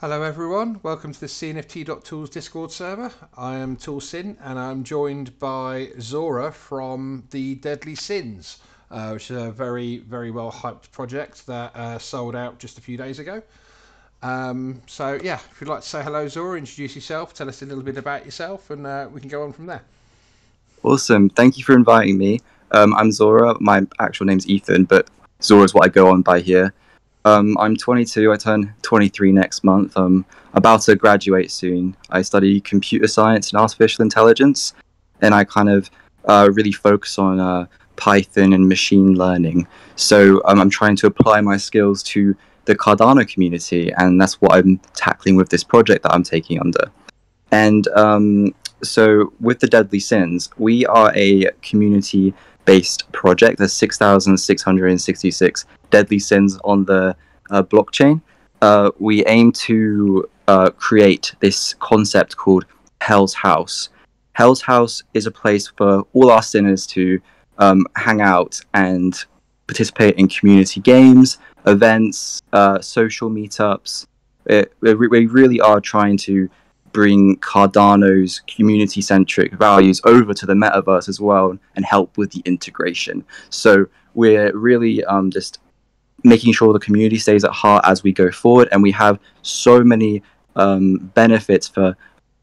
Hello everyone, welcome to the CNFT.tools Discord server. I am Toolsin and I'm joined by Zora from the Deadly Sins, uh, which is a very, very well hyped project that uh, sold out just a few days ago. Um, so yeah, if you'd like to say hello Zora, introduce yourself, tell us a little bit about yourself and uh, we can go on from there. Awesome, thank you for inviting me. Um, I'm Zora, my actual name's Ethan, but Zora is what I go on by here. Um, I'm 22. I turn 23 next month. I'm about to graduate soon. I study computer science and artificial intelligence, and I kind of uh, really focus on uh, Python and machine learning. So um, I'm trying to apply my skills to the Cardano community, and that's what I'm tackling with this project that I'm taking under. And um, so, with the Deadly Sins, we are a community based project. There's 6,666 deadly sins on the uh, blockchain. Uh, we aim to uh, create this concept called Hell's House. Hell's House is a place for all our sinners to um, hang out and participate in community games, events, uh, social meetups. It, it, we really are trying to bring Cardano's community centric values over to the metaverse as well and help with the integration. So we're really um, just making sure the community stays at heart as we go forward. And we have so many um, benefits for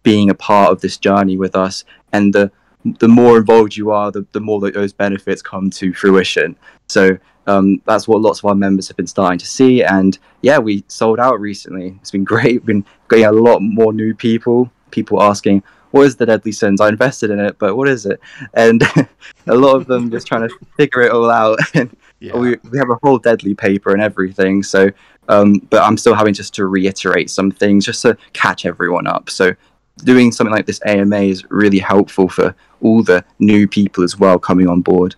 being a part of this journey with us. And the the more involved you are, the, the more that those benefits come to fruition. So um, that's what lots of our members have been starting to see. And yeah, we sold out recently. It's been great. We've been getting a lot more new people, people asking, what is the Deadly Sins? I invested in it, but what is it? And a lot of them just trying to figure it all out. yeah. we, we have a whole Deadly paper and everything. So, um, but I'm still having just to reiterate some things just to catch everyone up. So doing something like this AMA is really helpful for all the new people as well coming on board.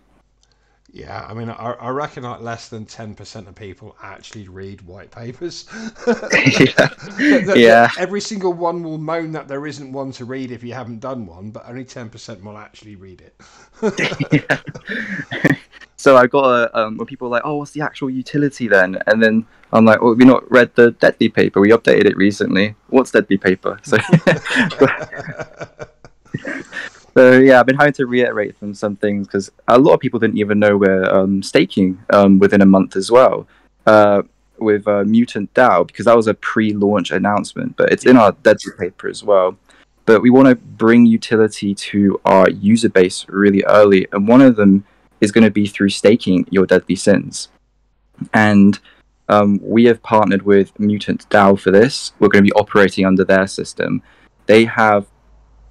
Yeah, I mean, I, I reckon like less than ten percent of people actually read white papers. yeah. the, yeah. Every single one will moan that there isn't one to read if you haven't done one, but only ten percent will actually read it. so I got a um, when people are like, "Oh, what's the actual utility then?" And then I'm like, "Well, we not read the Deadly paper. We updated it recently. What's Deadly paper?" So. So yeah, I've been having to reiterate from some things because a lot of people didn't even know we're um, staking um, within a month as well uh, with uh, Mutant DAO because that was a pre-launch announcement, but it's in our Deadly paper as well. But we want to bring utility to our user base really early, and one of them is going to be through staking your Deadly Sins, and um, we have partnered with Mutant DAO for this. We're going to be operating under their system. They have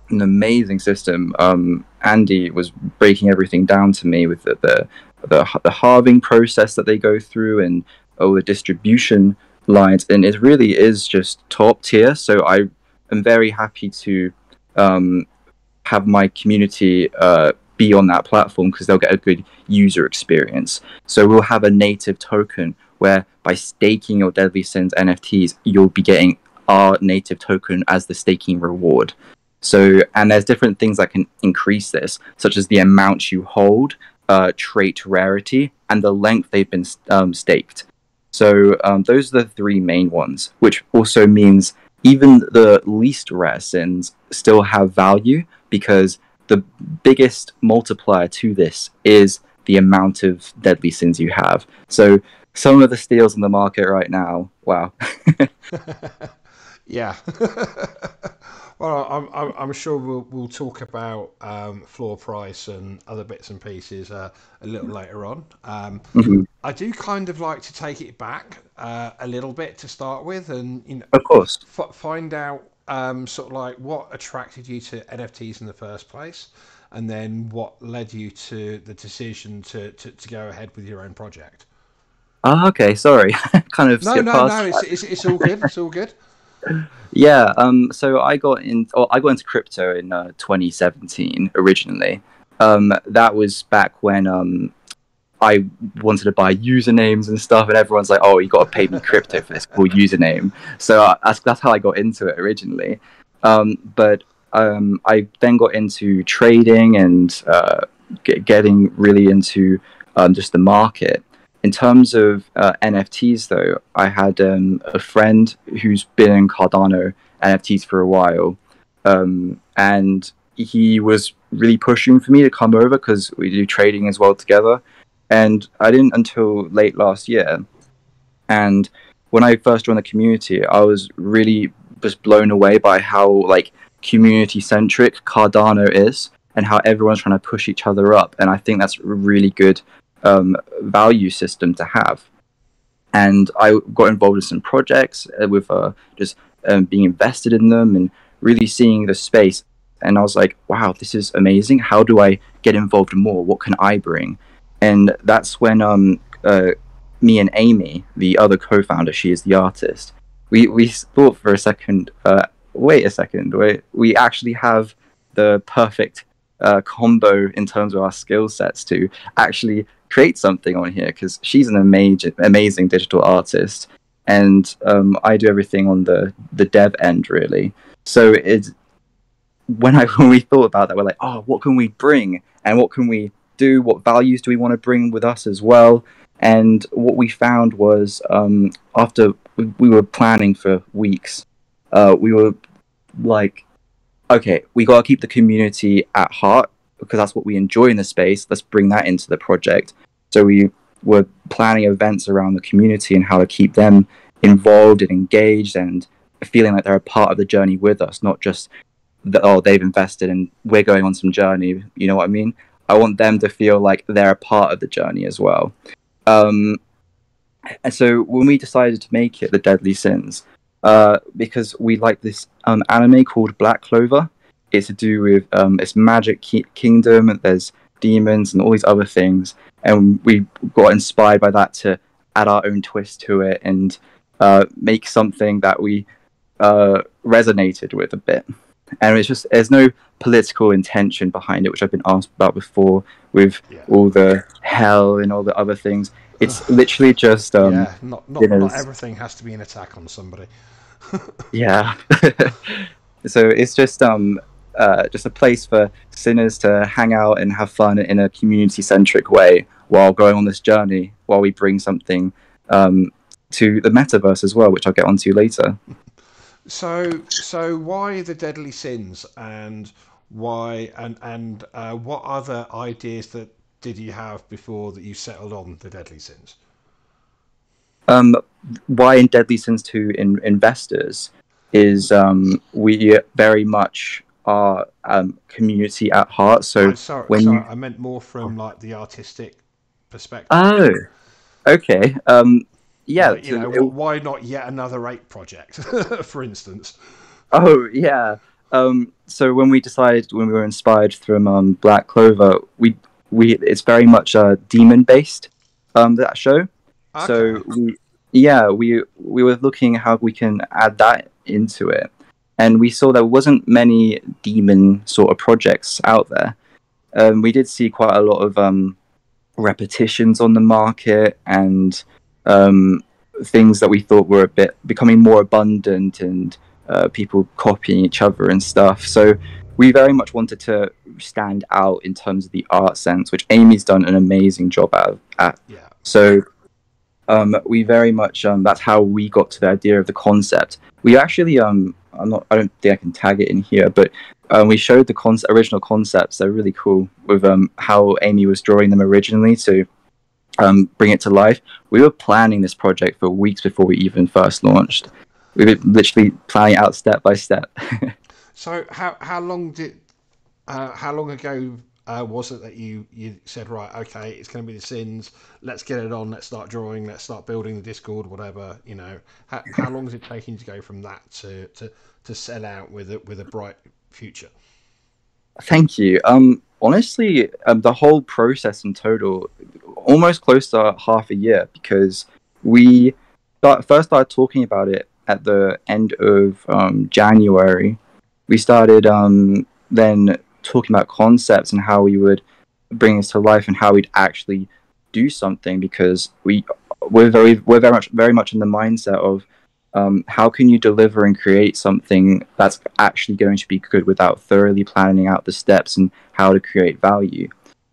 an amazing system. Um, Andy was breaking everything down to me with the, the, the the halving process that they go through and all the distribution lines, and it really is just top tier. So I am very happy to um, have my community uh, be on that platform because they'll get a good user experience. So we'll have a native token where by staking your Deadly Sins NFTs, you'll be getting our native token as the staking reward. So, and there's different things that can increase this, such as the amount you hold, uh, trait rarity, and the length they've been um, staked. So, um, those are the three main ones, which also means even the least rare sins still have value because the biggest multiplier to this is the amount of deadly sins you have. So, some of the steals in the market right now, wow. yeah. Well, I'm, I'm, I'm, sure we'll, we'll talk about um, floor price and other bits and pieces uh, a little later on. Um, mm-hmm. I do kind of like to take it back uh, a little bit to start with, and you know, of course, f- find out um, sort of like what attracted you to NFTs in the first place, and then what led you to the decision to, to, to go ahead with your own project. Oh, okay. Sorry, kind of. No, no, no. It's, it's, it's all good. It's all good. Yeah, um, so I got in. Oh, I got into crypto in uh, 2017 originally. Um, that was back when um, I wanted to buy usernames and stuff, and everyone's like, "Oh, you got to pay me crypto for this cool username." So uh, that's that's how I got into it originally. Um, but um, I then got into trading and uh, get, getting really into um, just the market. in terms of uh, NFTs, though, I had um, a friend who's been in Cardano NFTs for a while, um, and he was really pushing for me to come over because we do trading as well together. And I didn't until late last year. And when I first joined the community, I was really just blown away by how like community centric Cardano is and how everyone's trying to push each other up. And I think that's a really good um, value system to have. And I got involved in some projects uh, with uh, just um, being invested in them and really seeing the space. And I was like, wow, this is amazing. How do I get involved more? What can I bring? And that's when um, uh, me and Amy, the other co-founder, she is the artist. We we thought for a second. Uh, wait a second. Wait, we actually have the perfect uh, combo in terms of our skill sets to actually create something on here because she's an amazing, amazing digital artist, and um, I do everything on the the dev end really. So it's when I when we thought about that, we're like, oh, what can we bring and what can we do? What values do we want to bring with us as well? And what we found was um, after we, we were planning for weeks, uh, we were like, okay, we got to keep the community at heart because that's what we enjoy in the space. Let's bring that into the project. So we were planning events around the community and how to keep them involved and engaged and feeling like they're a part of the journey with us, not just that oh they've invested and we're going on some journey. You know what I mean? I want them to feel like they're a part of the journey as well. Um, and so when we decided to make it the Deadly Sins, uh, because we like this um, anime called Black Clover. It's to do with um, it's magic ki- kingdom. There's demons and all these other things, and we got inspired by that to add our own twist to it and uh, make something that we uh, resonated with a bit. And it's just there's no political intention behind it, which I've been asked about before with yeah. all the hell and all the other things. It's literally just um, yeah, not not, not everything has to be an attack on somebody. yeah. so it's just um uh, just a place for sinners to hang out and have fun in a community centric way while going on this journey while we bring something um, to the metaverse as well, which I'll get onto later. So, so why the deadly sins and why and and uh, what other ideas that did you have before that you settled on the deadly sins? Um, why in Deadly Sins to in, investors is um, we very much are um, community at heart. So sorry, when sorry, you... I meant more from like the artistic perspective. Oh, okay. Um, yeah. Like, you know, it... why not yet another ape project, for instance? Oh yeah. Um, so when we decided, when we were inspired from um, Black Clover, we we it's very much uh, demon based. Um, that show. Okay. So we, yeah, we we were looking how we can add that into it, and we saw there wasn't many demon sort of projects out there. Um, we did see quite a lot of um, repetitions on the market and um, things that we thought were a bit becoming more abundant and uh, people copying each other and stuff. So we very much wanted to stand out in terms of the art sense, which Amy's done an amazing job at. at. Yeah. So um, we very much um, that's how we got to the idea of the concept. We actually um, I'm not I don't think I can tag it in here, but um, we showed the con- original concepts. They're really cool with um, how Amy was drawing them originally to um, bring it to life. We were planning this project for weeks before we even first launched. We were literally planning out step by step. so how how long did uh, how long ago uh, was it that you you said right okay it's going to be the sins let's get it on let's start drawing let's start building the discord whatever you know how, how long is it taking to go from that to to to set out with it with a bright future thank you um honestly um, the whole process in total almost close to half a year because we start, first started talking about it at the end of um, january. We started um, then talking about concepts and how we would bring this to life and how we'd actually do something because we we're very we're very much very much in the mindset of um, how can you deliver and create something that's actually going to be good without thoroughly planning out the steps and how to create value.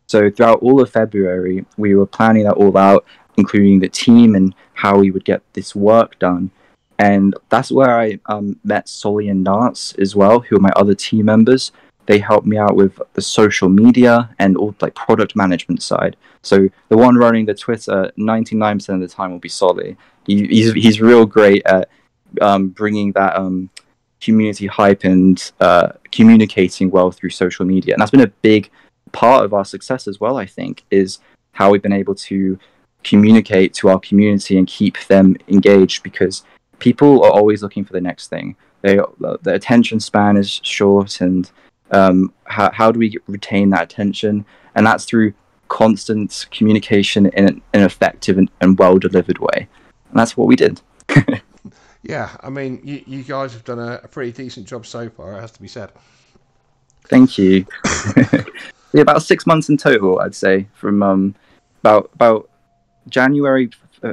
So throughout all of February, we were planning that all out. including the team and how we would get this work done. And that's where I um, met Solly and Nance as well, who are my other team members. They helped me out with the social media and all like product management side. So the one running the Twitter, 99% of the time will be Solly. He, he's he's real great at um, bringing that um, community hype and uh, communicating well through social media. And that's been a big part of our success as well. I think is how we've been able to communicate to our community and keep them engaged because people are always looking for the next thing. They the attention span is short, and um, how how do we retain that attention? And that's through constant communication in an, effective and, and well delivered way. And that's what we did. yeah, I mean, you, you guys have done a, a, pretty decent job so far. It has to be said. Thank you. yeah, about six months in total, I'd say. From um, about about January,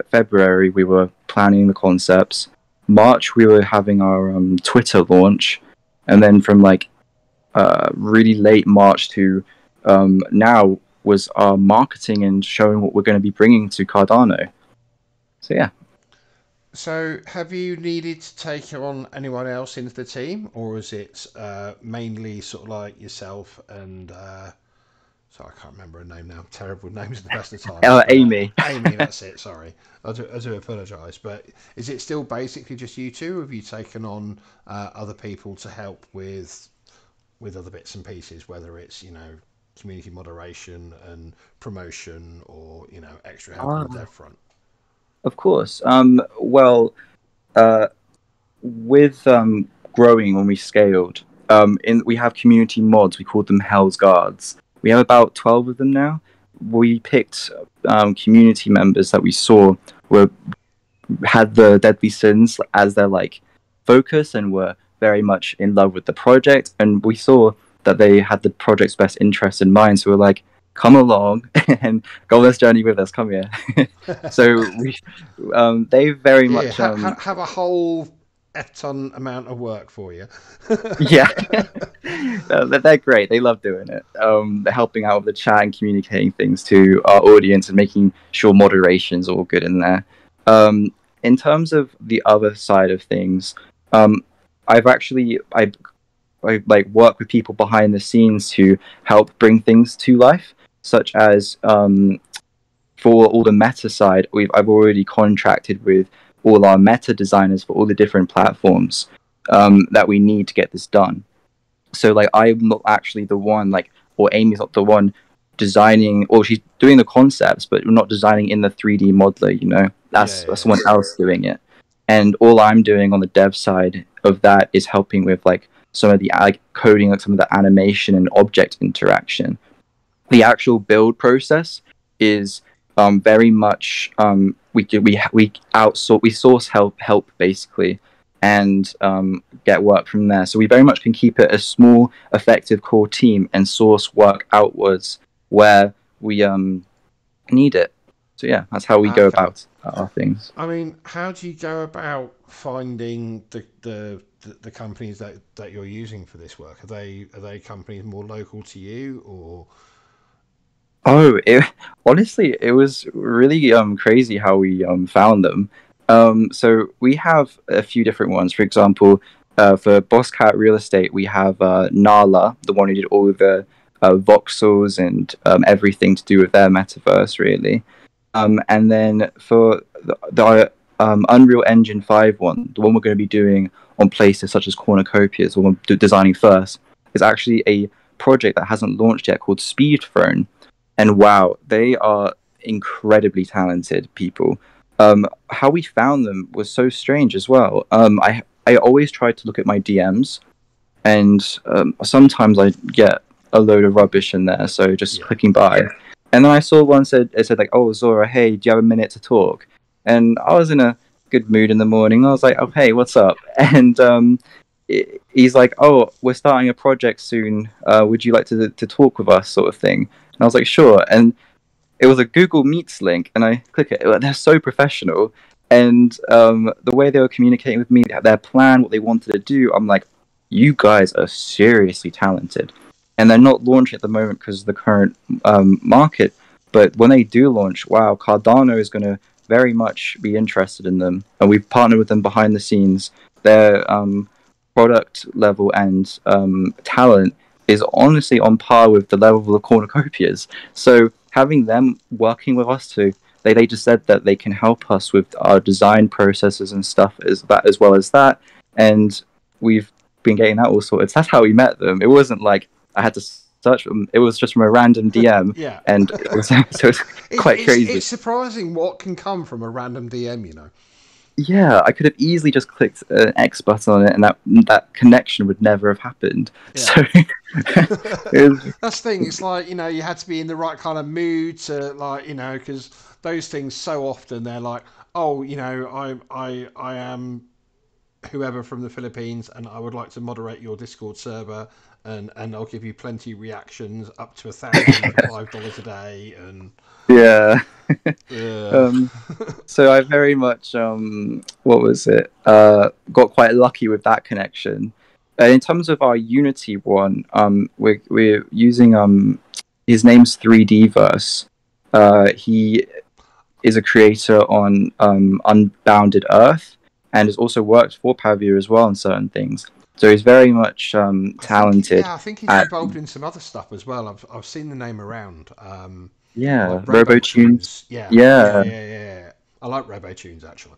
February, we were planning the concepts. March, we were having our um, Twitter launch, and then from like uh, really late March to um, now was our marketing and showing what we're going to be bringing to Cardano. So yeah. So, have you needed to take on anyone else into the team, or is it uh, mainly sort of like yourself and uh, so I can't remember her name now. Terrible names at the best of times. Oh, Amy. Amy, that's it. Sorry, I do, I do apologise. But is it still basically just you two? Or have you taken on uh, other people to help with with other bits and pieces, whether it's you know community moderation and promotion, or you know extra help on the ah. dev front? Of course. Um, well, uh, with um, growing when we scaled, um, in we have community mods. We call them Hell's Guards we have about 12 of them now. We picked um, community members that we saw were had the deadly sins as their like focus and were very much in love with the project and we saw that they had the project's best interest in mind so we're like come along and go on this journey with us come here so we um, they very yeah, much um, have a whole a ton amount of work for you. yeah, they're great. They love doing it. Um, they're helping out with the chat and communicating things to our audience and making sure moderation's all good in there. Um, in terms of the other side of things, um, I've actually I I like work with people behind the scenes to help bring things to life, such as um, for all the meta side, we've I've already contracted with all our meta designers for all the different platforms um, that we need to get this done. So like I'm not actually the one like or Amy's not the one designing or she's doing the concepts, but we're not designing in the 3D modeler. You know, that's, yeah, yeah, someone yeah. else doing it. And all I'm doing on the dev side of that is helping with like some of the like, coding, like some of the animation and object interaction. The actual build process is um, very much um, we we we outsource we source help help basically and um, get work from there. So we very much can keep it a small, effective core team and source work outwards where we um, need it. So yeah, that's how we okay. go about our things. I mean, how do you go about finding the, the the, companies that, that you're using for this work? Are they are they companies more local to you or? Oh, it, honestly, it was really um, crazy how we um, found them. Um, so we have a few different ones. For example, uh, for Boss Cat Real Estate, we have uh, Nala, the one who did all the uh, voxels and um, everything to do with their metaverse, really. Um, and then for the, the um, Unreal Engine 5 one, the one we're going to be doing on places such as Cornucopias, the one designing first, is actually a project that hasn't launched yet called Speed Throne and wow, they are incredibly talented people. Um, how we found them was so strange as well. Um, I I always try to look at my DMs, and um, sometimes I get a load of rubbish in there. So just yeah. clicking by, and then I saw one said it said like, "Oh Zora, hey, do you have a minute to talk?" And I was in a good mood in the morning. I was like, "Oh hey, what's up?" And um, he's like, "Oh, we're starting a project soon. Uh, would you like to to talk with us?" Sort of thing. And I was like, sure. And it was a Google Meets link, and I click it. They're so professional, and um, the way they were communicating with me, their plan, what they wanted to do, I'm like, you guys are seriously talented. And they're not launching at the moment because of the current um, market. But when they do launch, wow, Cardano is going to very much be interested in them, and we've partnered with them behind the scenes. Their um, product level and um, talent is honestly on par with the level of the cornucopias. So having them working with us to they, they just said that they can help us with our design processes and stuff as that as well as that and we've been getting that all sorted. That's how we met them. It wasn't like I had to search them. It was just from a random DM. yeah. And it was, so it was quite it's, crazy. It's surprising what can come from a random DM, you know. Yeah, I could have easily just clicked an X button on it, and that that connection would never have happened. Yeah. So was, That's the thing. It's like you know you had to be in the right kind of mood to like you know because those things so often they're like oh you know I I I am whoever from the Philippines and I would like to moderate your Discord server and and I'll give you plenty reactions up to a thousand five dollars a day and yeah. uh, Um, so I very much um, what was it? Uh, got quite lucky with that connection. And in terms of our Unity one, um, we're we're using um, his name's 3D Verse. Uh, he is a creator on um, Unbounded Earth and has also worked for Pavia as well on certain things. So he's very much um, talented. yeah, I think he's at- involved in some other stuff as well. I've I've seen the name around. Um, Yeah, like RoboTunes. Yeah, Yeah. yeah, yeah, yeah, yeah. I like RoboTunes actually.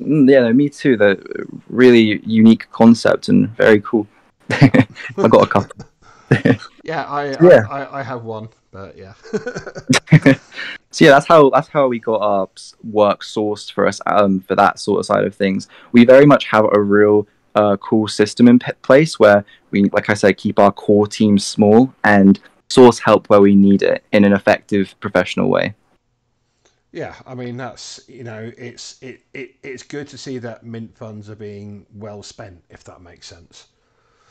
Mm, Yeah, no, me too. The really unique concept and very cool. I got a couple. Yeah, I Yeah. I, I, I have one, but yeah. so yeah, that's how that's how we got our work sourced for us um, for that sort of side of things. We very much have a real uh, cool system in p- place where we, like I said, keep our core team small and source help where we need it in an effective, professional way. yeah, I mean that's you know it's it, it it's good to see that mint funds are being well spent, if that makes sense.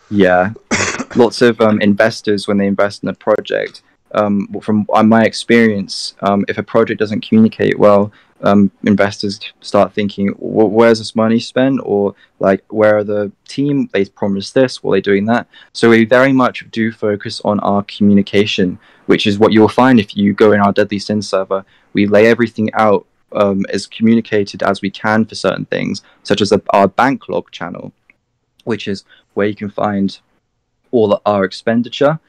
Yeah, lots of um, investors when they invest in a project. Um, from my experience, um, if a project doesn't communicate well, um, investors start thinking, "Wh- "Where's this money spent?" or like, "Where are the team? They promised this. Were they doing that?" So we very much do focus on our communication, which is what you'll find if you go in our Deadly Sin server. We lay everything out um, as communicated as we can for certain things, such as a, our bank log channel, which is where you can find all our expenditure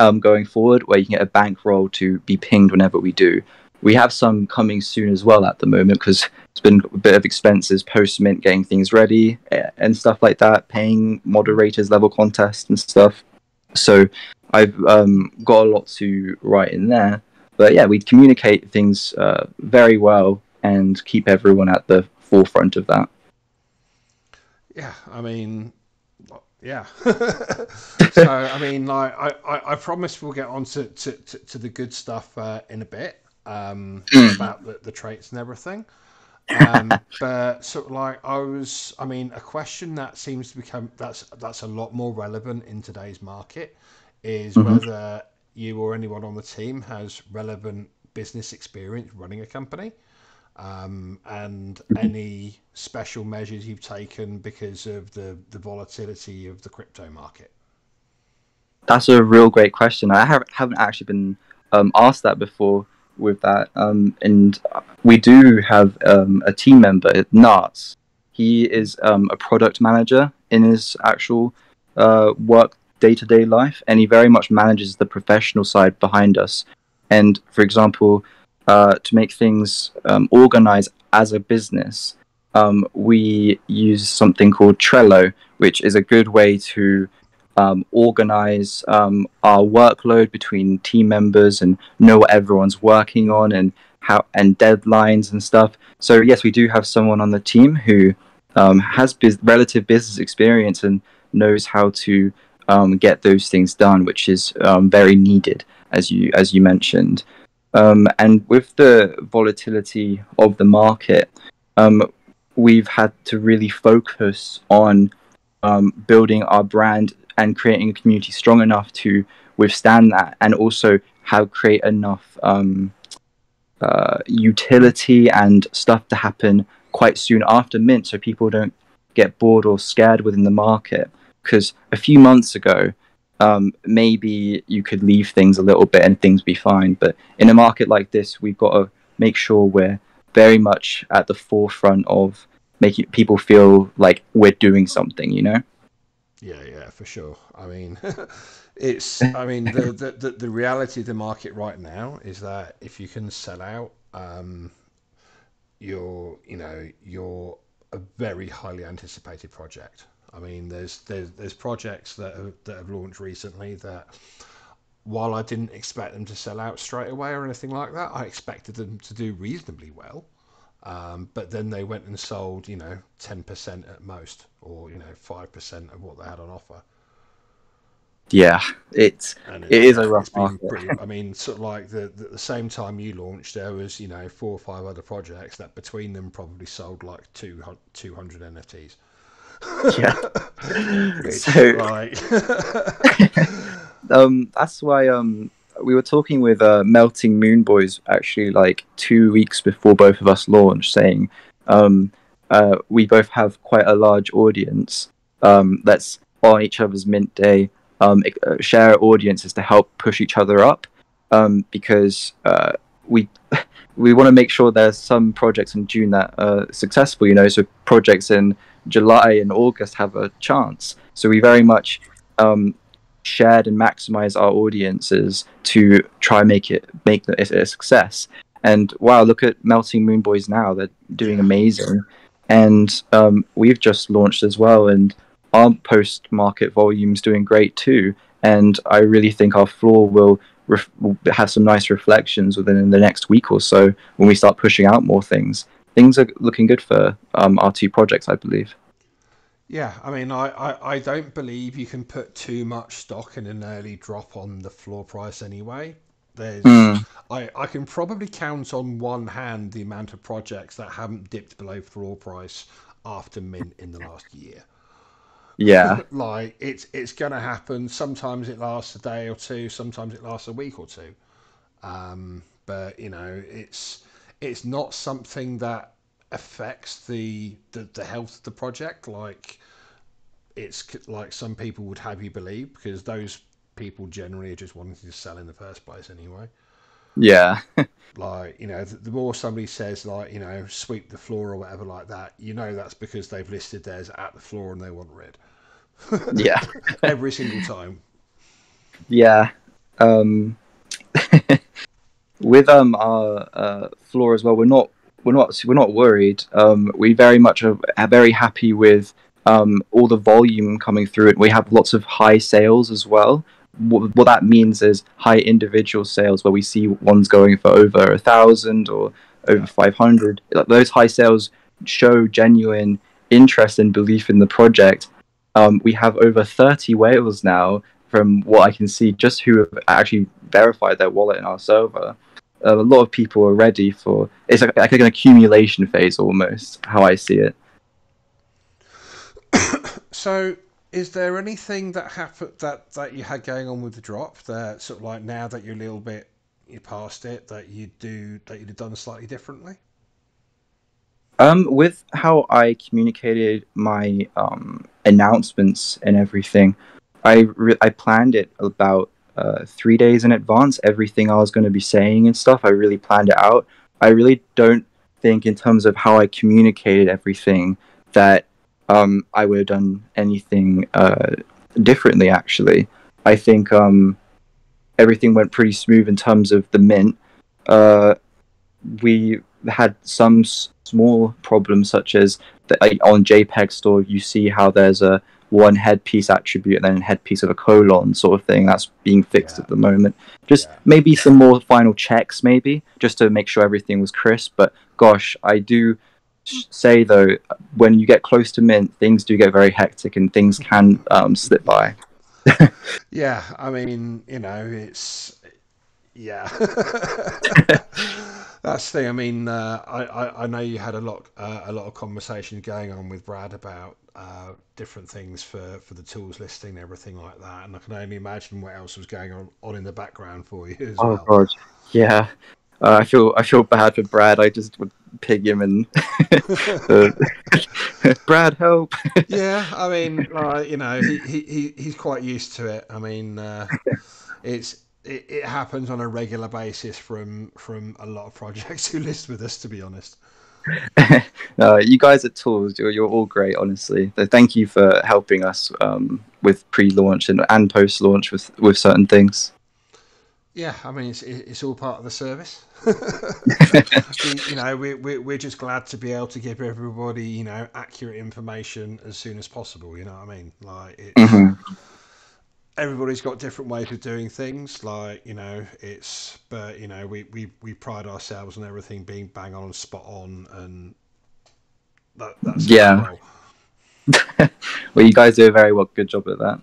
um, going forward, where you can get a bankroll to be pinged whenever we do. We have some coming soon as well at the moment because it's been a bit of expenses post mint getting things ready eh, and stuff like that, paying moderators, level contests and stuff. So I've um, got a lot to write in there. But yeah, we communicate things uh, very well and keep everyone at the forefront of that. Yeah, I mean, yeah. so I mean, like I, I, I promise we'll get on to, to, to, to the good stuff uh, in a bit um, about the, the traits and everything. Um, but sort of like I was, I mean, a question that seems to become that's that's a lot more relevant in today's market is Mhm. whether you or anyone on the team has relevant business experience running a company um, and any special measures you've taken because of the, the volatility of the crypto market. That's a real great question. I have, haven't actually been um, asked that before with that. Um, and we do have um, a team member, Narts. He is um, a product manager in his actual uh, work day to day life, and he very much manages the professional side behind us. And for example, uh, to make things um, organized as a business, um, we use something called Trello, which is a good way to um, organize um, our workload between team members and know what everyone's working on and how and deadlines and stuff. So yes, we do have someone on the team who um, has bus- relative business experience and knows how to um, get those things done, which is um, very needed, as you as you mentioned. Um, and with the volatility of the market, we've had to really focus on building our brand and creating a community strong enough to withstand that, and also have create enough um, uh, utility and stuff to happen quite soon after mint, so people don't get bored or scared within the market. Because a few months ago, um, maybe you could leave things a little bit and things be fine. But in a market like this, we've got to make sure we're very much at the forefront of making people feel like we're doing something. You know? Yeah, yeah, for sure. I mean, it's. I mean, the, the the reality of the market right now is that if you can sell out, um, you're you know you're a very highly anticipated project. I mean, there's there's there's projects that have, that have launched recently that, while I didn't expect them to sell out straight away or anything like that, I expected them to do reasonably well. Um, but then they went and sold, you know, ten percent at most, or you know, five percent of what they had on offer. Yeah, it's and it is a rough market. Pretty, I mean, sort of like the, the, the same time you launched, there was you know four or five other projects that between them probably sold like two 200 NFTs. Yeah. so, like... um, that's why um we were talking with uh, Melting Moon Boys actually like two weeks before both of us launched, saying um uh, we both have quite a large audience um that's on each other's mint day um, uh, share audiences to help push each other up um, because uh, we we want to make sure there's some projects in June that are successful. You know, so projects in July and August have a chance. So we very much um, shared and maximize our audiences to try and make it make it a success. And wow, look at Melting Moon Boys now; they're doing amazing. And um, we've just launched as well, and our post market volumes doing great too. And I really think our floor will, ref- will have some nice reflections within the next week or so when we start pushing out more things. Things are looking good for um, our two projects, I believe. Yeah, I mean, I, I, I don't believe you can put too much stock in an early drop on the floor price anyway. There's, mm. I, I can probably count on one hand the amount of projects that haven't dipped below floor price after mint in the last year. Yeah. like it's it's gonna happen. Sometimes it lasts a day or two. Sometimes it lasts a week or two. Um, but you know, it's it's not something that affects the, the the health of the project. Like it's like some people would have you believe, because those people generally are just wanting to sell in the first place anyway. Yeah. like you know, the, the, more somebody says like you know sweep the floor or whatever like that, you know that's because they've listed theirs at the floor and they want rid. yeah. Every single time. Yeah. Um, with um our uh, floor as well, we're not we're not we're not worried. Um, we very much are, are very happy with um all the volume coming through it. We have lots of high sales as well. What, what that means is high individual sales where we see ones going for over a thousand or over 500 those high sales show genuine interest and belief in the project um, we have over 30 whales now, from what I can see, just who have actually verified their wallet in our server. Uh, a lot of people are ready for it's like, like an accumulation phase almost, how I see it. so, is there anything that happened that that you had going on with the drop that sort of like now that you're a little bit you past it that you do that you'd have done slightly differently? Um, with how I communicated my um, announcements and everything, I re- I planned it about uh, three days in advance. Everything I was going to be saying and stuff, I really planned it out. I really don't think, in terms of how I communicated everything, that um, I would have done anything uh, differently. Actually, I think um, everything went pretty smooth in terms of the mint. Uh, we had some s- small problems, such as the, like, on JPEG store, you see how there's a one headpiece attribute and then headpiece of a colon sort of thing that's being fixed yeah. at the moment. Just yeah. maybe some more final checks, maybe just to make sure everything was crisp. But gosh, I do say though, when you get close to mint, things do get very hectic and things can um, slip by. yeah, I mean, you know, it's yeah. That's the thing. I mean, uh, I, I, I know you had a lot uh, a lot of conversation going on with Brad about uh, different things for, for the tools listing and everything like that, and I can only imagine what else was going on, on in the background for you as oh, well. God, yeah. Uh, I feel I feel bad for Brad. I just would pig him and uh, Brad help. yeah, I mean, like, you know, he, he, he he's quite used to it. I mean, uh, it's it, it happens on a regular basis from from a lot of projects who list with us. To be honest. no, you guys at Tools, you're, you're all great, honestly. So thank you for helping us um, with pre-launch and, and post-launch with with certain things. Yeah, I mean it's it's all part of the service. you know, we we we're just glad to be able to give everybody you know accurate information as soon as possible. You know what I mean? Like it's. Mm-hmm. Everybody's got different ways of doing things, like you know, it's. But you know, we, we, we pride ourselves on everything being bang on, and spot on, and that, that's yeah. well, you guys do a very well, good job at that.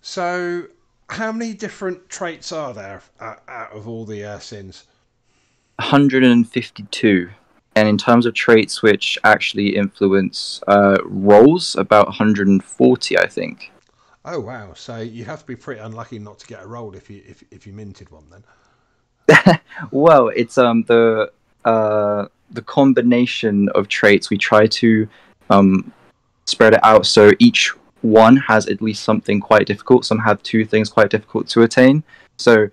So, how many different traits are there out of all the uh, sins? 152. And in terms of traits which actually influence uh, roles, about 140, I think. Oh wow! So you have to be pretty unlucky not to get a role if you if, if you minted one then. well, it's um the uh the combination of traits we try to um spread it out so each one has at least something quite difficult. Some have two things quite difficult to attain. So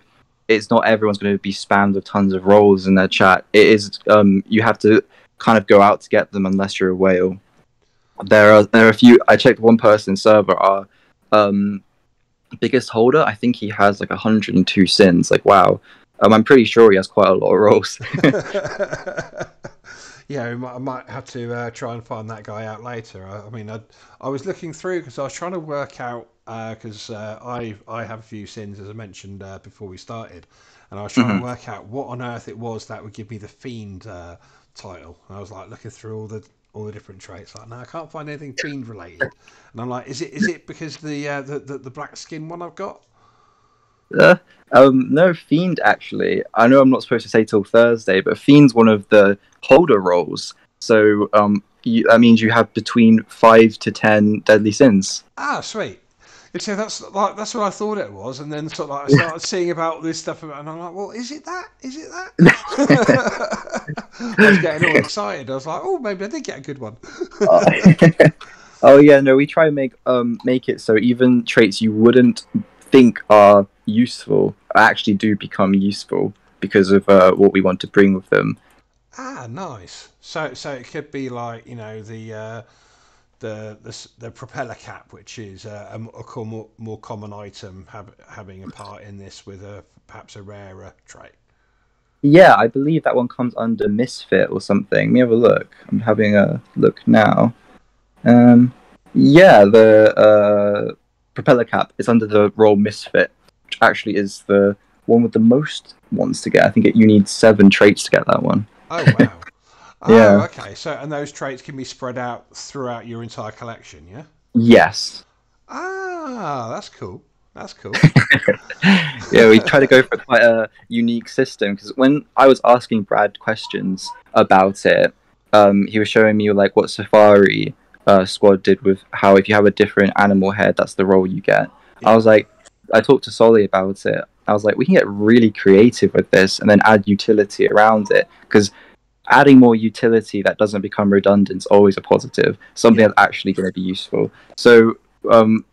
it's not everyone's going to be spammed with tons of roles in their chat. It is um, you have to kind of go out to get them unless you're a whale. There are there are a few. I checked one person server. Our um, biggest holder, I think he has like 102 sins. Like wow, um, I'm pretty sure he has quite a lot of roles. yeah, I might have to uh, try and find that guy out later. I, I mean, I, I was looking through because I was trying to work out because uh, uh, I I have a few sins as I mentioned uh, before we started, and I was trying mm-hmm. to work out what on earth it was that would give me the fiend uh, title. And I was like looking through all the all the different traits. Like, no, I can't find anything fiend related. And I'm like, is it is it because the uh, the, the, the black skin one I've got? Uh, um, no, Fiend actually. I know I'm not supposed to say till Thursday, but Fiend's one of the holder roles. So um, you, that means you have between five to ten deadly sins. Ah, sweet. So that's like that's what I thought it was, and then sort of like I started seeing about this stuff, and I'm like, well, is it that? Is it that? I was getting all excited. I was like, oh, maybe I did get a good one. oh yeah, no, we try and make um make it so even traits you wouldn't think are useful actually do become useful because of uh, what we want to bring with them. Ah, nice. So, so it could be like you know the uh, the, the the propeller cap, which is a, a more, more common item, have, having a part in this with a perhaps a rarer trait. Yeah, I believe that one comes under misfit or something. Let me have a look. I'm having a look now. Um, yeah, the uh, propeller cap is under the role misfit, which actually is the one with the most ones to get. I think it, you need seven traits to get that one. Oh wow. oh, yeah. Okay. So and those traits can be spread out throughout your entire collection, yeah? Yes. Ah, that's cool. That's cool. yeah, we try to go for quite a unique system because when I was asking Brad questions about it, um, he was showing me like what Safari uh, squad did with how if you have a different animal head, that's the role you get. Yeah. I was like, I talked to Solly about it. I was like, we can get really creative with this and then add utility around it because adding more utility that doesn't become redundant is always a positive, something yeah. that's actually going to be useful. So, um,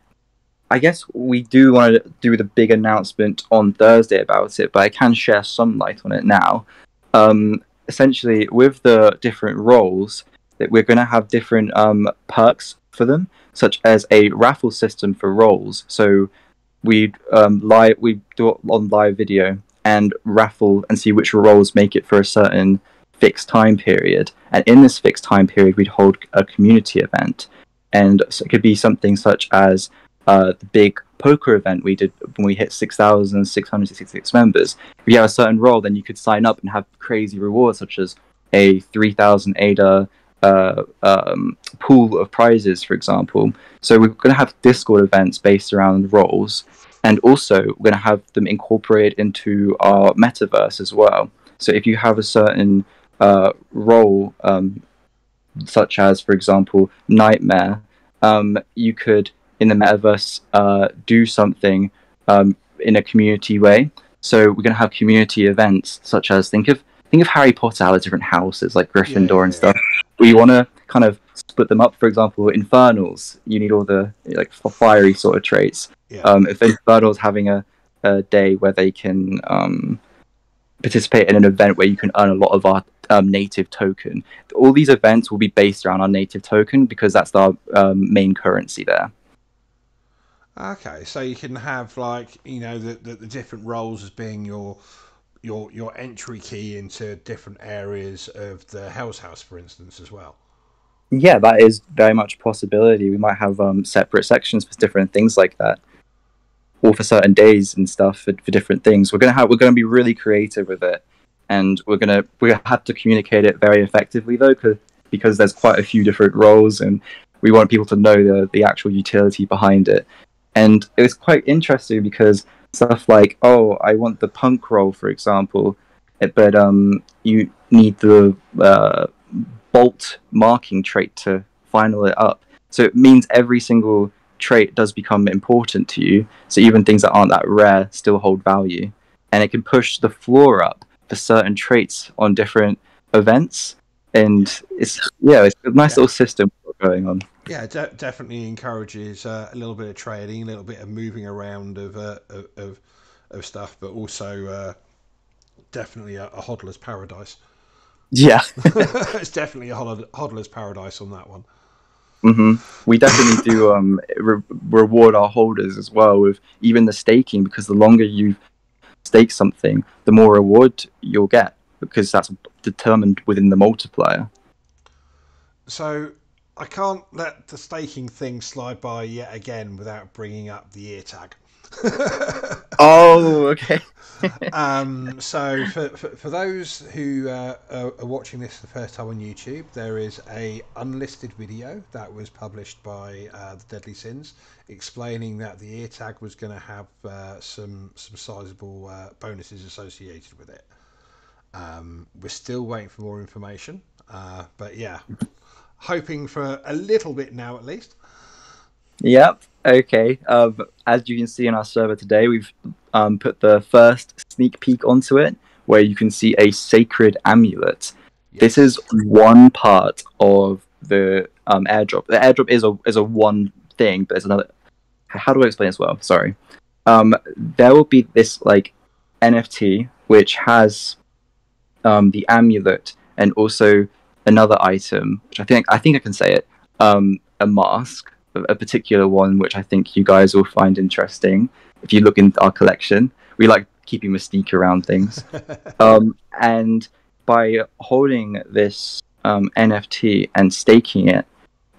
I guess we do want to do the big announcement on Thursday about it, but I can share some light on it now. Um, essentially, with the different roles, that we're going to have different um, perks for them, such as a raffle system for roles. So we um, live we do it on live video and raffle and see which roles make it for a certain fixed time period. And in this fixed time period, we'd hold a community event, and so it could be something such as uh, the big poker event we did when we hit 6,666 members. If you have a certain role, then you could sign up and have crazy rewards such as a 3,000 ADA uh, um, pool of prizes, for example. So we're going to have Discord events based around roles, and also we're going to have them incorporated into our metaverse as well. So if you have a certain uh, role, um, such as, for example, Nightmare, um, you could in the metaverse uh, do something um, in a community way. So we're going to have community events such as think of think of Harry Potter, how different houses like Gryffindor Yeah, and yeah, stuff. We want to kind of split them up. For example, Infernals, you need all the like fiery sort of traits. Yeah. Um, if Infernals having a, a day where they can um, participate in an event where you can earn a lot of our um, native token, all these events will be based around our native token because that's our um, main currency there. Okay, so you can have like you know the, the, the different roles as being your your your entry key into different areas of the Hell's House, for instance, as well. Yeah, that is very much a possibility. We might have um, separate sections for different things like that, or for certain days and stuff for, for different things. We're gonna have we're gonna be really creative with it, and we're gonna we have to communicate it very effectively though, cause, because there's quite a few different roles, and we want people to know the the actual utility behind it. And it was quite interesting because stuff like, oh, I want the punk role, for example, eh, but um, you need the uh, bolt marking trait to final it up. So it means every single trait does become important to you. So even things that aren't that rare still hold value, and it can push the floor up for certain traits on different events. And it's yeah, it's a nice Yeah. little system going on. Yeah, de- definitely encourages uh, a little bit of trading, a little bit of moving around of uh, of, of stuff, but also uh, definitely a, a hodler's paradise. Yeah. it's definitely a hodler's paradise on that one. hmm We definitely do um, re- reward our holders as well with even the staking because the longer you stake something, the more reward you'll get because that's determined within the multiplier. So I can't let the staking thing slide by yet again without bringing up the ear tag. Oh, okay. um, so for, for, for those who uh, are, are watching this for the first time on YouTube, there is a unlisted video that was published by uh, the Deadly Sins explaining that the ear tag was going to have uh, some some sizable uh, bonuses associated with it. Um, we're still waiting for more information, uh, but yeah, hoping for a little bit now at least. Yep. Okay. Um, as you can see on our server today, we've um, put the first sneak peek onto it, where you can see a sacred amulet. This is one part of the um, airdrop. The airdrop is a is a one thing, but there's another. How do I explain this well? Sorry. Um, there will be this like NFT which has um, the amulet and also another item, which I think I think I can say it. Um, a mask, a a particular one, which I think you guys will find interesting if you look into our collection. We like keeping mystique around things um, and by holding this um, NFT and staking it,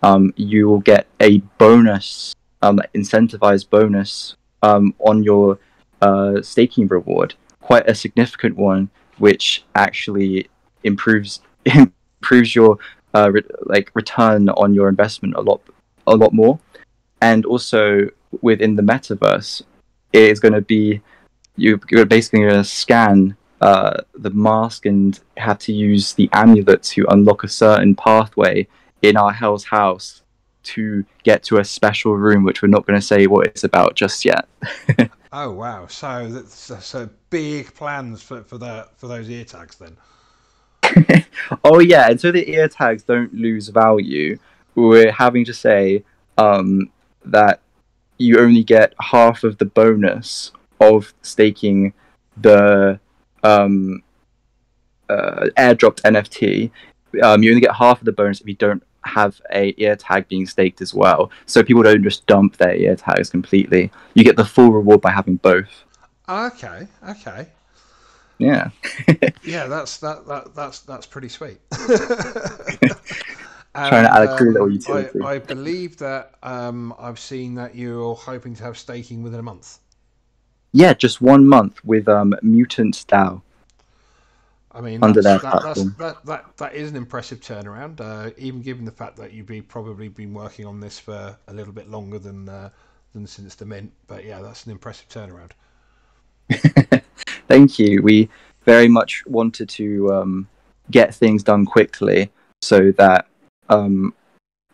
um, you will get a bonus, um, incentivized bonus um, on your uh, staking reward, quite a significant one, which actually improves improves your uh, re- like return on your investment a lot a lot more, and also within the metaverse, it is going to be you- you're basically going to scan uh, the mask and have to use the amulet to unlock a certain pathway in our hell's house to get to a special room, which we're not going to say what it's about just yet. Oh wow! So that's so big plans for for the for those ear tags then. oh yeah, and so the ear tags don't lose value. We're having to say um, that you only get half of the bonus of staking the um, uh, airdropped NFT. Um, you only get half of the bonus if you don't have a ear tag being staked as well. So people don't just dump their ear tags completely. You get the full reward by having both. Okay, okay. Yeah. Yeah, that's that, that that's that's pretty sweet. Trying to add a cool And, little um, utility. I, I believe that um, I've seen that you're hoping to have staking within a month. Yeah, just one month with um, Mutant DAO. I mean, Under that, platform. that, that that is an impressive turnaround. Uh, even given the fact that you've be, probably been working on this for a little bit longer than uh, than since the mint. But yeah, that's an impressive turnaround. Thank you. We very much wanted to um, get things done quickly so that um,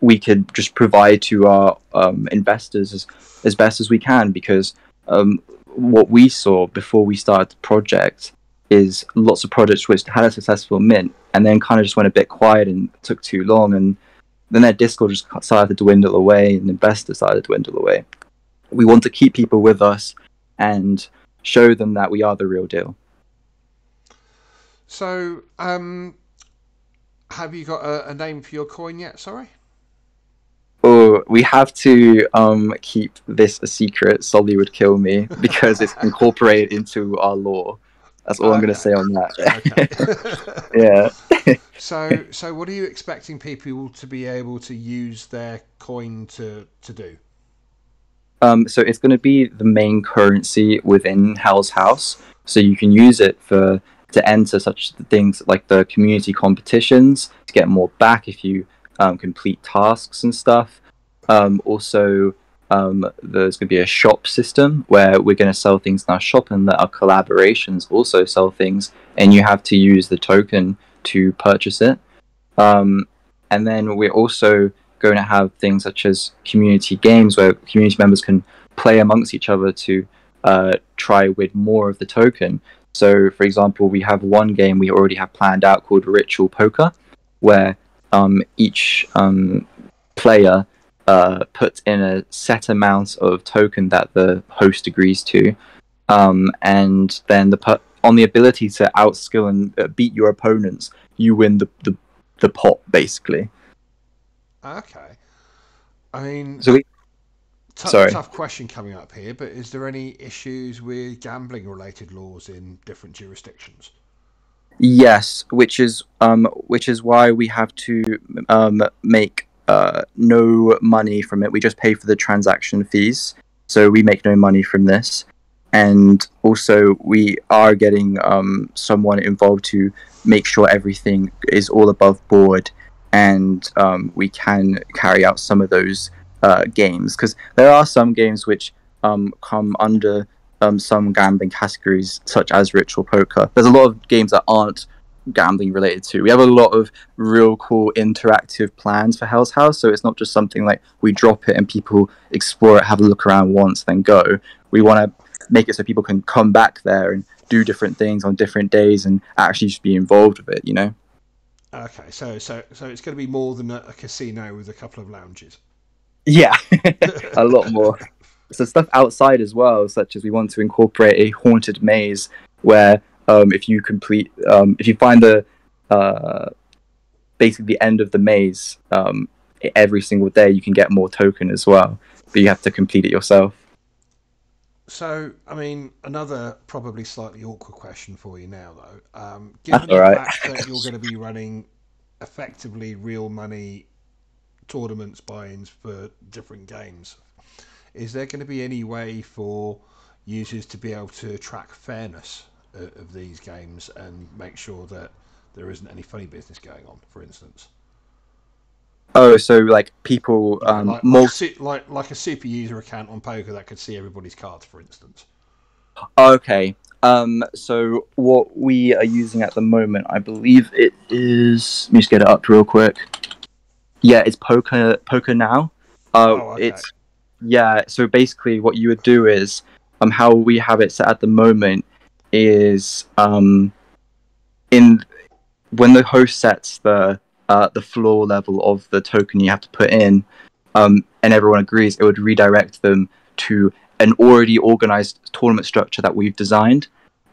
we could just provide to our um, investors as, as best as we can because um, what we saw before we started the project is lots of projects which had a successful mint and then kind of just went a bit quiet and took too long and then their discord just started to dwindle away and investors started to dwindle away we want to keep people with us and show them that we are the real deal So, um, have you got a, a name for your coin yet? Sorry. Oh, we have to um, keep this a secret. Solly would kill me because it's incorporated into our lore. That's all I'm going to say on that. Okay. yeah. so, so what are you expecting people to be able to use their coin to to do? Um, so it's going to be the main currency within Hell's House. So you can use it for to enter such things like the community competitions to get more back if you um, complete tasks and stuff. Um, also, um, there's going to be a shop system where we're going to sell things in our shop and let our collaborations also sell things, and you have to use the token to purchase it. Um, and then we're also going to have things such as community games where community members can play amongst each other to uh, try with more of the token. So, for example, we have one game we already have planned out called Ritual Poker, where um, each um, player uh, puts in a set amount of token that the host agrees to, um, and then the on the ability to outskill and uh, beat your opponents, you win the, the the pot basically. Okay. I mean, So we tou- sorry. tough question coming up here, but is there any issues with gambling-related laws in different jurisdictions? Yes, which is um, which is why we have to um, make uh, no money from it. We just pay for the transaction fees, so we make no money from this. And also, we are getting um, someone involved to make sure everything is all above board, and um, we can carry out some of those uh, games because there are some games which um, come under um, some gambling categories, such as ritual poker. There's a lot of games that aren't gambling related to. We have a lot of real cool interactive plans for Hell's House, so it's not just something like we drop it and people explore it, have a look around once, then go. We want to make it so people can come back there and do different things on different days and actually just be involved with it. You know? Okay, so so so it's going to be more than a, a casino with a couple of lounges. Yeah, a lot more. So stuff outside as well, such as we want to incorporate a haunted maze where um, if you complete, um, if you find the uh, basically the end of the maze um, every single day, you can get more token as well, but you have to complete it yourself. So, I mean, another probably slightly awkward question for you now, though. Um, given the right. fact that you're going to be running effectively real money tournaments, buy-ins for different games, is there going to be any way for users to be able to track fairness uh, of these games and make sure that there isn't any funny business going on, for instance? Oh, so like people, um, like, like, mul- a like like a super user account on poker that could see everybody's cards, for instance. Okay. Um, so what we are using at the moment, I believe it is. Let me just get it up real quick. Yeah, it's poker poker now. Uh, Oh, okay. it's yeah. So basically, what you would do is um how we have it set at the moment is um in when the host sets the uh, the floor level of the token you have to put in, um, and everyone agrees, it would redirect them to an already organized tournament structure that we've designed,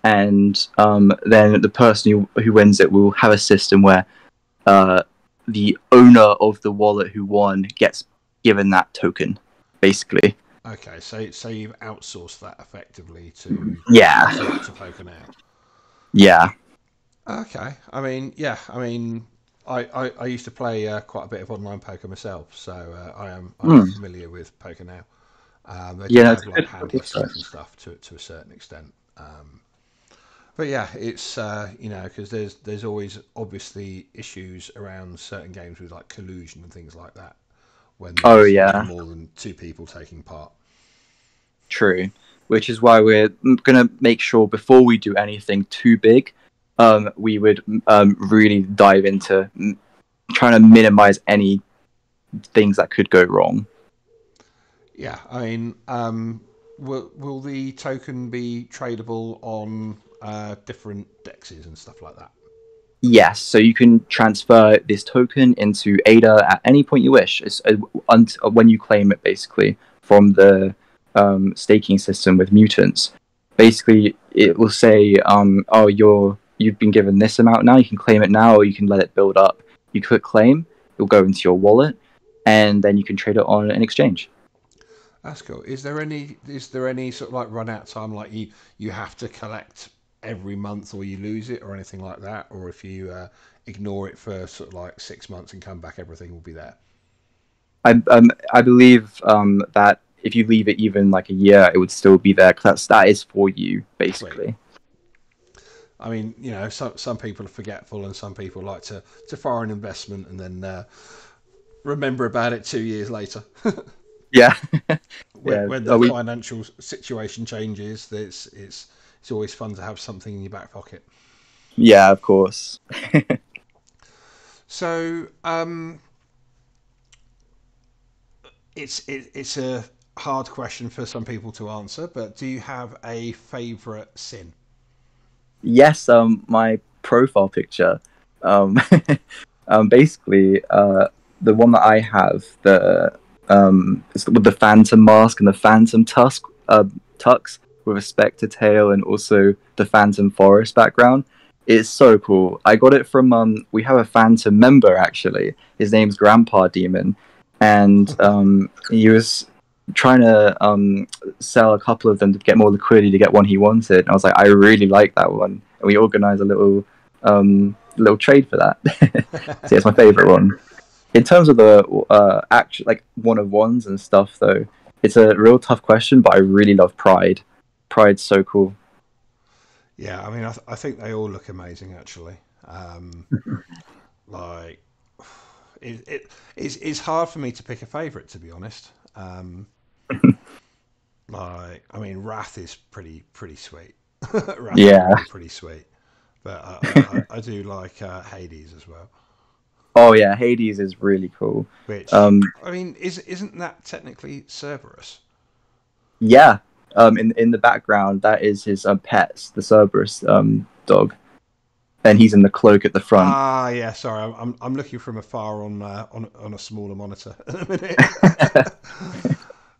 and um, then the person who, who wins it will have a system where uh, the owner of the wallet who won gets given that token, basically. Okay, so so you've outsourced that effectively to Yeah, to, to poker now. yeah, Okay, I mean, yeah, I mean, I, I, I used to play uh, quite a bit of online poker myself, so uh, I am I'm Hmm. familiar with poker now. Um, they Yeah, do have like hand and stuff to to a certain extent. Um, but yeah, it's uh, you know because there's there's always obviously issues around certain games with like collusion and things like that. When Oh, yeah. more than two people taking part. true. Which is why we're gonna make sure before we do anything too big, um, we would um, really dive into trying to minimize any things that could go wrong. Yeah, I mean, um, will will the token be tradable on uh, different dexes and stuff like that? Yes, so you can transfer this token into Ada at any point you wish. It's, uh, uh, when you claim it, basically from the um, staking system with mutants. Basically, it will say, um, "Oh, you're you've been given this amount now. You can claim it now, or you can let it build up." You click claim, it'll go into your wallet, and then you can trade it on an exchange. That's cool. Is there any is there any sort of like run out time like you you have to collect every month or you lose it or anything like that, or if you uh, ignore it for sort of like six months and come back, everything will be there. I um, I believe um, that if you leave it even like a year, it would still be there. Cause that's that is for you basically. I mean, you know, some some people are forgetful, and some people like to to fire an investment and then uh, remember about it two years later. yeah. when, Yeah. when the Are we- financial situation changes, it's it's it's always fun to have something in your back pocket. yeah, of course. So, um, it's it, it's a hard question for some people to answer, but do you have a favourite sin? Yes, um, my profile picture, um, um, basically, uh, the one that I have, the um, is with the phantom mask and the phantom tusk, uh, tux with a spectre tail and also the phantom forest background. It's so cool. I got it from um, we have a phantom member actually. His name's Grandpa Demon, and um, he was trying to um, sell a couple of them to get more liquidity to get one he wanted. And I was like, I really like that one. And we organized a little um, little trade for that. so it's my favorite one. In terms of the uh, act like one of ones and stuff, though, it's a real tough question. But I really love Pride. Pride's so cool. Yeah, I mean, I, th- I think they all look amazing actually. Um, like, it, it it's, it's hard for me to pick a favourite to be honest. Um, like, I mean, Wrath is pretty pretty sweet. Wrath Yeah. pretty sweet. But I, I, I, I do like uh, Hades as well. Oh yeah, Hades is really cool. Which Um, I mean, is isn't that technically Cerberus? yeah, um, in in the background, that is his um, pets, the Cerberus um, dog, and he's in the cloak at the front. Ah, yeah. Sorry, I'm I'm, looking from afar on uh, on on a smaller monitor at the minute.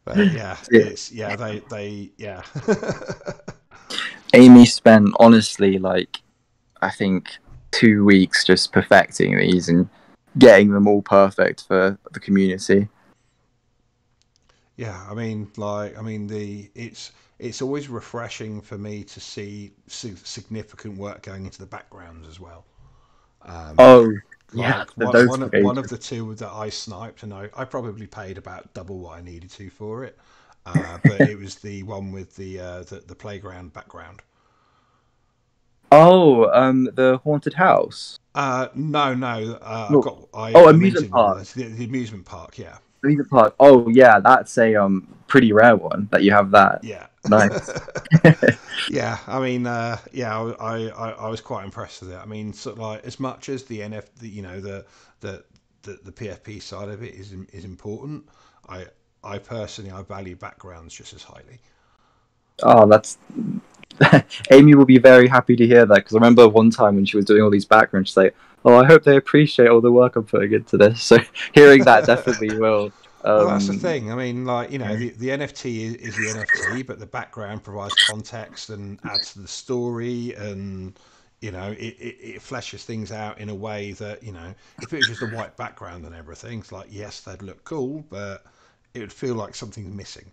But yeah, Yeah. it's yeah. They they yeah. Amy spent honestly like I think two weeks just perfecting these and getting them all perfect for the community. Yeah, I mean, like, I mean, the it's it's always refreshing for me to see significant work going into the backgrounds as well. Um, Oh like, yeah, one, one, of, one of the two that I sniped, and I, I probably paid about double what I needed to for it. Uh, but it was the one with the, uh, the the playground background. Oh, um, the haunted house, Uh, no, no. Uh, No. Got. I, Oh, amusement mentioned one of park. The, the amusement park. Yeah, Amusement Park. Oh yeah, that's a um pretty rare one that you have that. yeah. Nice. yeah, I mean, uh, yeah, I, I, I was quite impressed with it. I mean, sort of like as much as the NF, the, you know, the, the the the PFP side of it is is important. I I personally I value backgrounds just as highly. Oh, that's. Amy will be very happy to hear that because I remember one time when she was doing all these backgrounds, she's like, "Oh, I hope they appreciate all the work I'm putting into this." So hearing that definitely will. Um, well, that's the thing. I mean, like you know, the, the NFT is, is the NFT, but the background provides context and adds to the story, and you know, it, it, it fleshes things out in a way that you know, if it was just a white background and everything, it's like yes, they'd look cool, but it would feel like something's missing.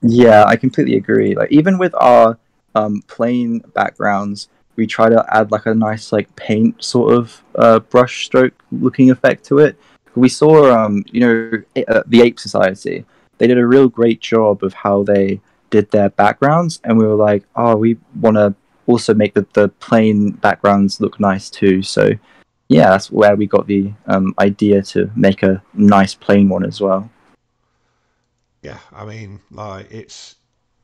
Yeah, I completely agree. Like even with our um, plain backgrounds, we try to add like a nice like paint sort of uh, brush stroke looking effect to it. We saw, um, you know, uh, the Ape Society. They did a real great job of how they did their backgrounds, and we were like, oh, we want to also make the, the plain backgrounds look nice too. So, yeah, that's where we got the um, idea to make a nice plain one as well. Yeah, I mean, like it's.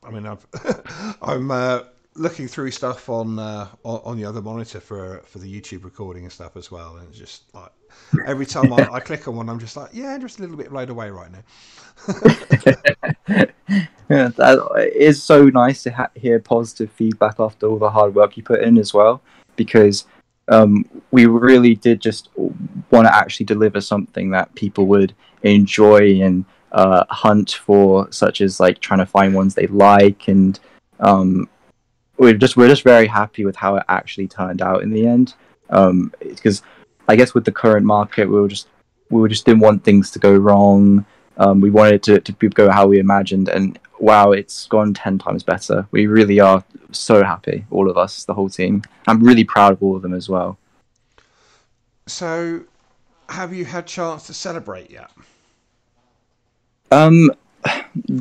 I mean, I've, I'm uh, looking through stuff on, uh, on the other monitor for for the YouTube recording and stuff as well, and it's just like every time I, I click on one, I'm just like, yeah, just a little bit blown away right now. Yeah, that is so nice to ha- hear positive feedback after all the hard work you put in as well, because um, we really did just want to actually deliver something that people would enjoy and uh, hunt for, such as like trying to find ones they like, and um, we're just we're just very happy with how it actually turned out in the end. Because I guess with the current market, we were just we just didn't want things to go wrong. Um, we wanted it to, to go how we imagined, and wow, it's gone 10 times better. We really are so happy, all of us, the whole team. I'm really proud of all of them as well. So, have you had chance to celebrate yet? Um,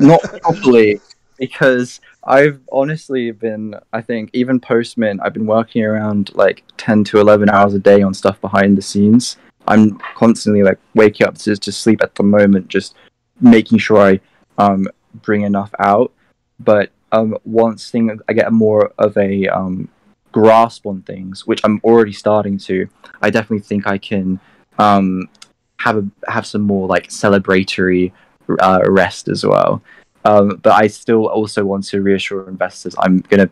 not properly, because I've honestly been, I think, even post mint, I've been working around like 10 to 11 hours a day on stuff behind the scenes. I'm constantly like waking up to, to sleep at the moment, just making sure I um, bring enough out. But um, once thing I get more of a um, grasp on things, which I'm already starting to, I definitely think I can um, have a, have some more like celebratory uh, rest as well. Um, but I still also want to reassure investors I'm gonna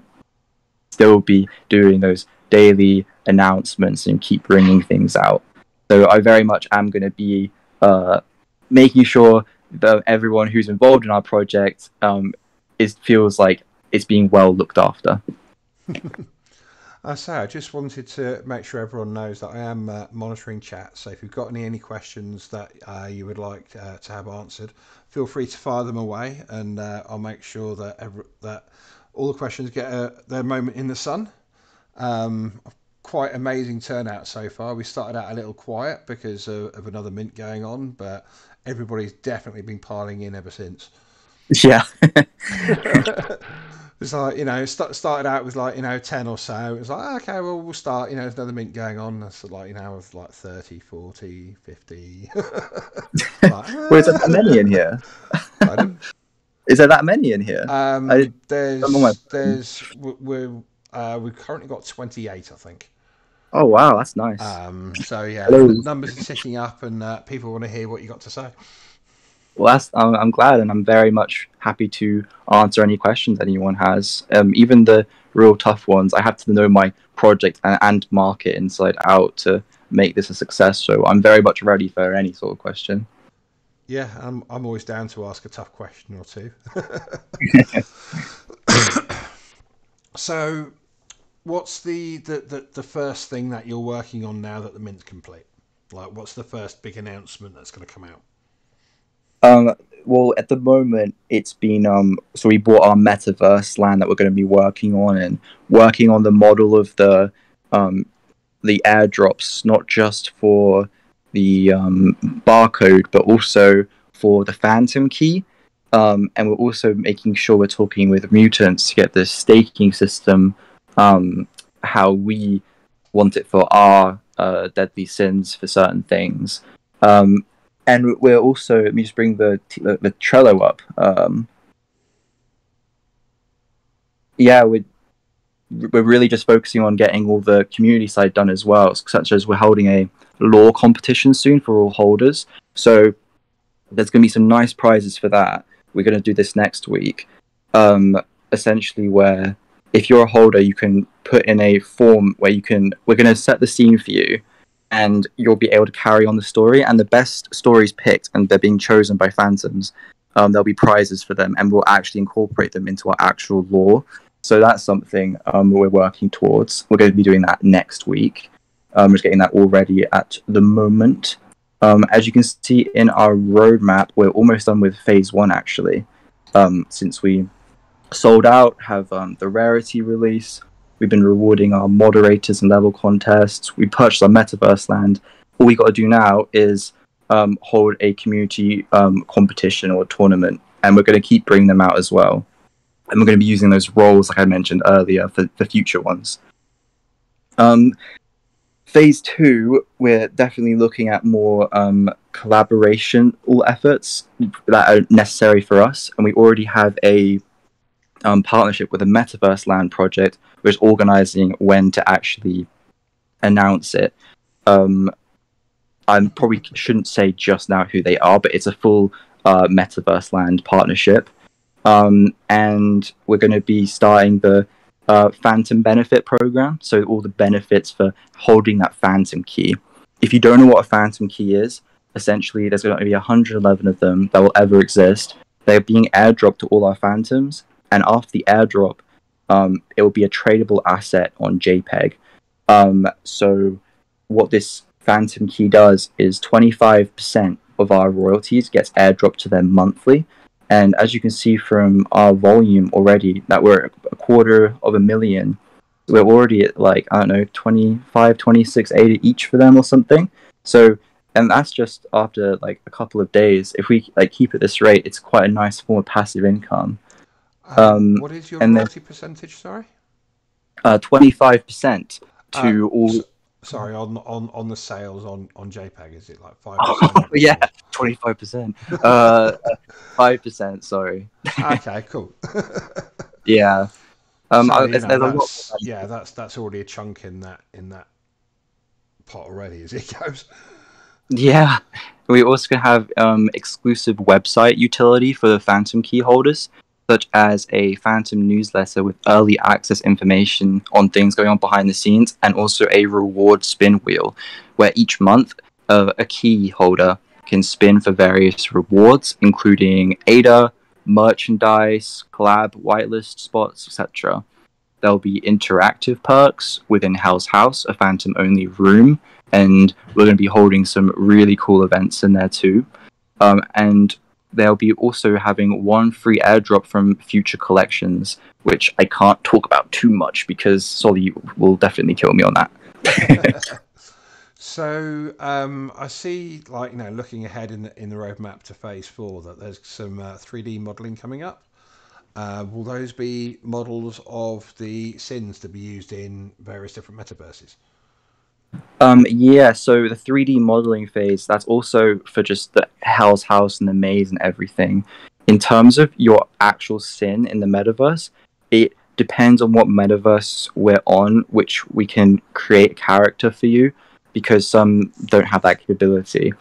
still be doing those daily announcements and keep bringing things out. So I very much am going to be uh, making sure that everyone who's involved in our project um, is feels like it's being well looked after. I say, I just wanted to make sure everyone knows that I am uh, monitoring chat. So if you've got any any questions that uh, you would like uh, to have answered, feel free to fire them away, and uh, I'll make sure that every, that all the questions get uh, their moment in the sun. Um, quite amazing turnout so far. We started out a little quiet because of, of another mint going on, but everybody's definitely been piling in ever since. Yeah. it's like you know st- started out with like you know 10 or so. It was like okay well we'll start you know there's another mint going on. That's like you know with like 30 40 50 like, well, is there that many in here? Is there that many in here? Um I, there's there's we're uh, we've currently got 28 i think. Oh wow that's nice. Um so yeah numbers are ticking up and uh, people want to hear what you got to say well, that's, I'm, I'm glad, and I'm very much happy to answer any questions anyone has. Um, even the real tough ones, I have to know my project and, and market inside out to make this a success. So I'm very much ready for any sort of question. Yeah, I'm I'm always down to ask a tough question or two. so, what's the, the, the, the, first thing that you're working on now that the mint's complete? Like, what's the first big announcement that's going to come out? Um, well, at the moment, it's been um. So we bought our metaverse land that we're going to be working on, and working on the model of the um, the airdrops, not just for the um, barcode, but also for the phantom key. Um, and we're also making sure we're talking with mutants to get the staking system um, how we want it for our uh, deadly sins for certain things. Um, and we're also let me just bring the the, the Trello up. Um, yeah, we're we're really just focusing on getting all the community side done as well, such as we're holding a lore competition soon for all holders. So there's going to be some nice prizes for that. We're going to do this next week. Um, essentially, where if you're a holder, you can put in a form where you can. We're going to set the scene for you and you'll be able to carry on the story. And the best stories picked, and they're being chosen by phantoms, um, there'll be prizes for them, and we'll actually incorporate them into our actual lore. So that's something um, we're working towards. We're going to be doing that next week. Um, we're just getting that all ready at the moment. Um, as you can see in our roadmap, we're almost done with phase one actually. Um, since we sold out, have um, the rarity release, We've been rewarding our moderators and level contests. We purchased our metaverse land. All we got to do now is um, hold a community um, competition or tournament, and we're going to keep bringing them out as well. And we're going to be using those roles, like I mentioned earlier, for the future ones. Um, phase two, we're definitely looking at more um, collaboration all efforts that are necessary for us, and we already have a um, partnership with the Metaverse Land project, which is organizing when to actually announce it. Um, I probably shouldn't say just now who they are, but it's a full uh, Metaverse Land partnership. um, and we're going to be starting the uh, Phantom Benefit program. So all the benefits for holding that Phantom key. If you don't know what a Phantom key is, essentially there's going to be 111 of them that will ever exist. They're being airdropped to all our Phantoms, and after the airdrop, um, it will be a tradable asset on JPEG. Um, so what this Phantom key does is 25% of our royalties gets airdropped to them monthly. And as you can see from our volume already, that we're a quarter of a million, we're already at like, I don't know, 25, 26, 80 each for them or something. So, and that's just after like a couple of days. If we like keep at this rate, it's quite a nice form of passive income. Um, what is your and then- royalty percentage? Sorry. Uh, 25% to Uh, all. s- Sorry, on on on the sales on on JPEG, is it like five? Oh, yeah, 25%. Uh, 5%, sorry. okay, cool. Yeah. Um, So, I- you there's, know, there's a lot. that's- yeah, that's that's already a chunk in that in that pot already as it goes. Yeah, we also can have um, exclusive website utility for the Phantom key holders, such as a Phantom newsletter with early access information on things going on behind the scenes, and also a reward spin wheel, where each month uh, a key holder can spin for various rewards, including ADA, merchandise, collab, whitelist spots, etc. There'll be interactive perks within Hell's House, a Phantom only room, and we're going to be holding some really cool events in there too. Um, and they'll be also having one free airdrop from future collections, which I can't talk about too much because Solly will definitely kill me on that. So um, I see, like you know, looking ahead in the in the roadmap to Phase Four, that there's some uh, 3D modeling coming up. Uh, will those be models of the sins to be used in various different metaverses? Um, yeah, so the 3D modeling phase, that's also for just the Hell's House and the maze and everything. In terms of your actual sin in the metaverse, it depends on what metaverse we're on, which we can create a character for you, because some don't have that capability.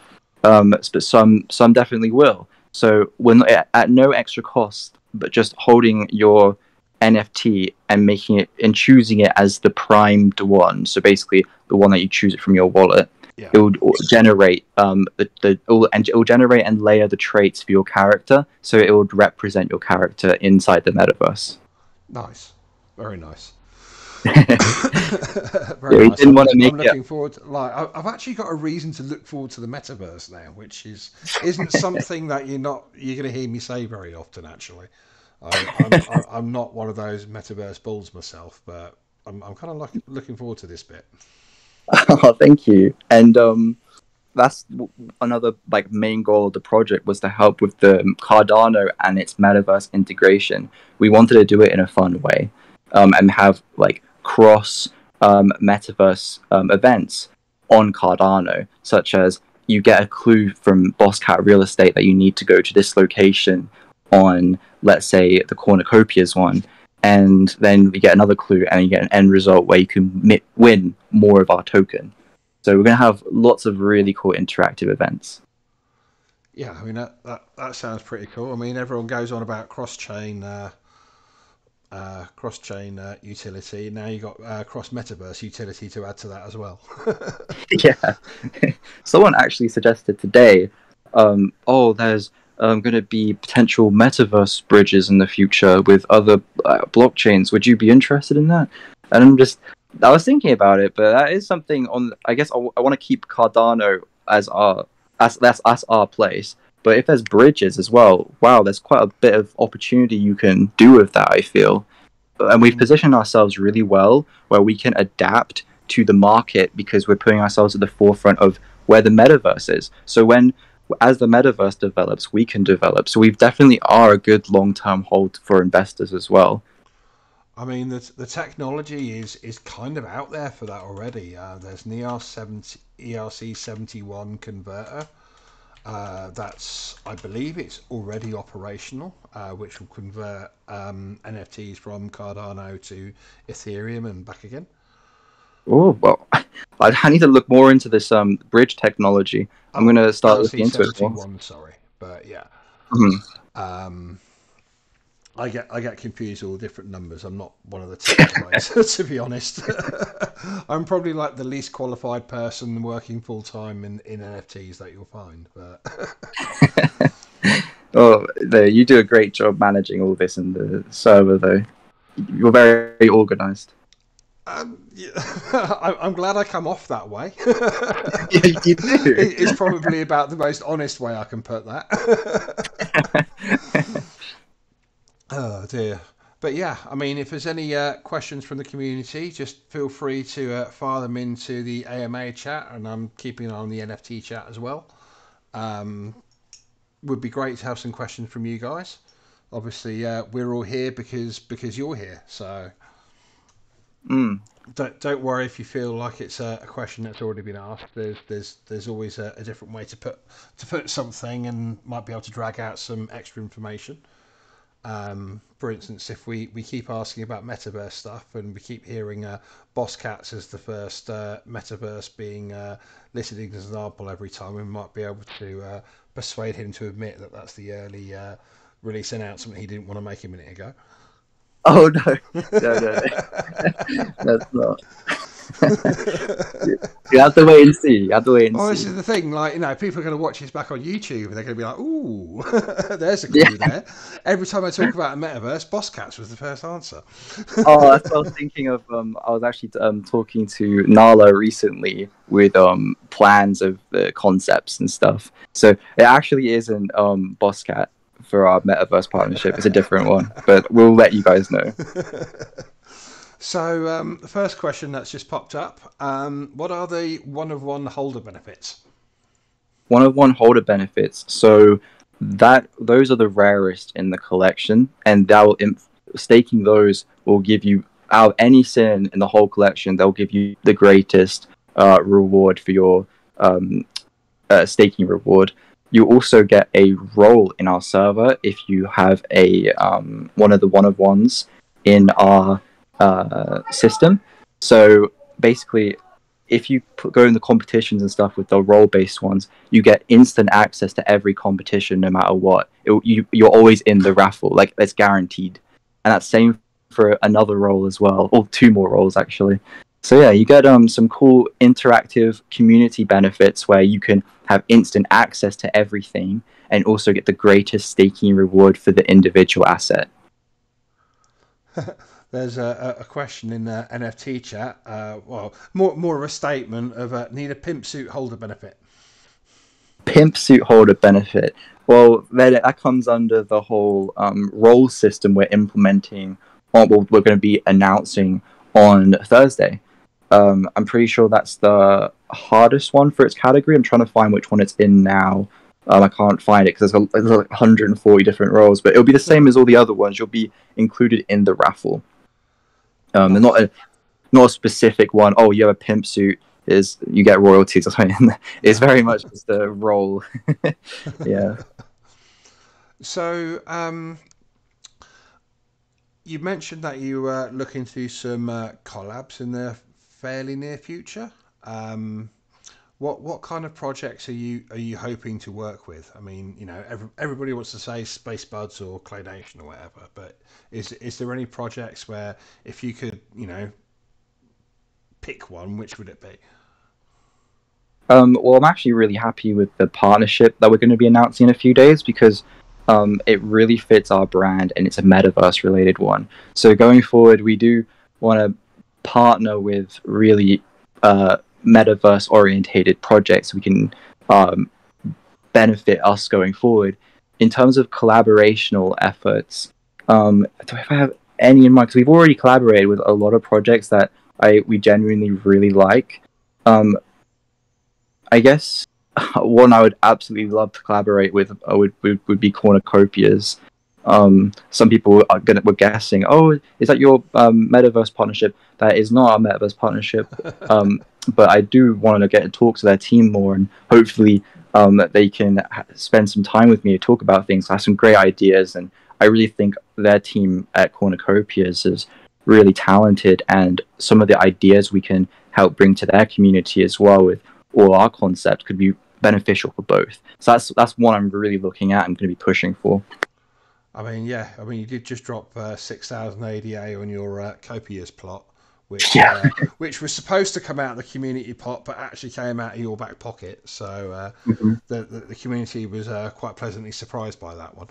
Um, but some some definitely will. So when at, at no extra cost, but just holding your NFT and making it and choosing it as the primed one. So basically, the one that you choose it from your wallet. Yeah. It will generate um the, the and it will generate and layer the traits for your character, so it would represent your character inside the metaverse. Nice, very nice. Very we nice. didn't I'm, wanna I'm make it- looking forward. To, like, I've actually got a reason to look forward to the metaverse now, which is isn't something that you're not you're going to hear me say very often. Actually, I, I'm, I'm, not one of those metaverse bulls myself, but I'm, I'm kind of look, looking forward to this bit. oh, thank you. And um, that's another like main goal of the project was to help with the Cardano and its metaverse integration. We wanted to do it in a fun way, um, and have like cross um, metaverse um, events on Cardano, such as you get a clue from Boss Cat Real Estate that you need to go to this location on, let's say, the cornucopias one, and then we get another clue and you get an end result where you can mi- win more of our token. So we're going to have lots of really cool interactive events. Yeah, I mean that, that that sounds pretty cool. I mean, everyone goes on about cross chain. Uh, uh, cross chain uh, utility. Now you got uh, cross metaverse utility to add to that as well. yeah. Someone actually suggested today, um, oh, there's um, going to be potential metaverse bridges in the future with other uh, blockchains. Would you be interested in that? And I'm just, I was thinking about it, but that is something on. I guess I, want to keep Cardano as our as that's as our place. But if there's bridges as well, wow, there's quite a bit of opportunity you can do with that. I feel, and we've Mm. positioned ourselves really well where we can adapt to the market because we're putting ourselves at the forefront of where the metaverse is. So when as the metaverse develops, we can develop. So we definitely are a good long-term hold for investors as well. I mean, the, the technology is, is kind of out there for that already. Uh, there's an ERC 70, ERC 71 converter. Uh, that's, I believe, it's already operational, uh, which will convert um, NFTs from Cardano to Ethereum and back again. Oh well, I, I need to look more into this um bridge technology. I'm gonna start looking into it. 71, sorry, but yeah. Mhm. Um, I get I get confused with all different numbers. I'm not one of the tech guys, to be honest. I'm probably like the least qualified person working full time in, in NFTs that you'll find. But oh, there, you do a great job managing all this in the server, though. You're very organized. Um, yeah, I'm glad I come off that way. yeah, you do. It's probably about the most honest way I can put that. oh dear. But yeah, I mean, if there's any uh, questions from the community, just feel free to uh, fire them into the AMA chat, and I'm keeping an eye on the NFT chat as well. Um, would be great to have some questions from you guys. Obviously, uh, we're all here because because you're here, so Mm. don't don't worry if you feel like it's a, a question that's already been asked. There's there's there's always a, a different way to put to put something, and might be able to drag out some extra information. Um, for instance, if we, we keep asking about metaverse stuff and we keep hearing uh, Boss Cats as the first uh, metaverse being uh, listed as an example every time, we might be able to uh, persuade him to admit that that's the early uh, release announcement he didn't want to make a minute ago. Oh no, no, no, no. that's not. you have to wait and see. You have to wait and Well, this is the thing. Like, you know, people are going to watch this back on YouTube, and they're going to be like, "Ooh, there's a clue there." Every time I talk about a metaverse, Boss Cats was the first answer. oh, that's what I was thinking of. Um, I was actually um, talking to Nala recently with um, plans of the concepts and stuff. So it actually isn't um, Boss Cat for our metaverse partnership. It's a different one, but we'll let you guys know. So, um, the first question that's just popped up: um, What are the one of one holder benefits? One of one holder benefits. So that those are the rarest in the collection, and that will imp- staking those will give you out of any sin in the whole collection. They'll give you the greatest uh, reward for your um, uh, staking reward. You also get a role in our server if you have a um, one of the one of ones in our uh, system. So basically, if you put, go in the competitions and stuff with the role based ones, you get instant access to every competition no matter what. It, you you're always in the raffle, like that's guaranteed, and that's same for another role as well, or two more roles actually. So yeah, you get um some cool interactive community benefits where you can have instant access to everything and also get the greatest staking reward for the individual asset. There's a, a question in the NFT chat. Uh, well, more more of a statement of uh, need a pimp suit holder benefit. pimp suit holder benefit. Well, then that comes under the whole um, role system we're implementing, or we're going to be announcing on Thursday. Um, I'm pretty sure that's the hardest one for its category. I'm trying to find which one it's in now. Um, I can't find it because there's, there's like 140 different roles, but it'll be the same as all the other ones. You'll be included in the raffle. Um, and not a not a specific one. Oh, you have a pimp suit. Is you get royalties or something. It's very much just a role. yeah. So, um, you mentioned that you were looking through some uh, collabs in the fairly near future. Um, what what kind of projects are you are you hoping to work with? I mean, you know, every, everybody wants to say SpaceBudz or Clay Nation or whatever, but is is there any projects where if you could, you know, pick one, which would it be? Um, well, I'm actually really happy with the partnership that we're going to be announcing in a few days because um, it really fits our brand and it's a metaverse related one. So going forward, we do want to partner with really uh, metaverse orientated projects we can um, benefit us going forward. In terms of collaborational efforts, um, do I have any in mind? Because we've already collaborated with a lot of projects that I we genuinely really like. Um, I guess one I would absolutely love to collaborate with uh, would, would would be cornucopias. Um, some people are gonna were guessing, oh, is that your um, metaverse partnership? That is not our metaverse partnership. Um, but I do want to get to talk to their team more, and hopefully um, they can ha- spend some time with me to talk about things. I have some great ideas, and I really think their team at cornucopias is really talented, and some of the ideas we can help bring to their community as well with all our concepts could be beneficial for both. So that's that's one I'm really looking at. I'm going to be pushing for. I mean, yeah, I mean, you did just drop uh, 6,000 ADA on your uh, copiers plot, which Yeah. uh, which was supposed to come out of the community pot, but actually came out of your back pocket. So uh, Mhm. the, the the community was uh, quite pleasantly surprised by that one.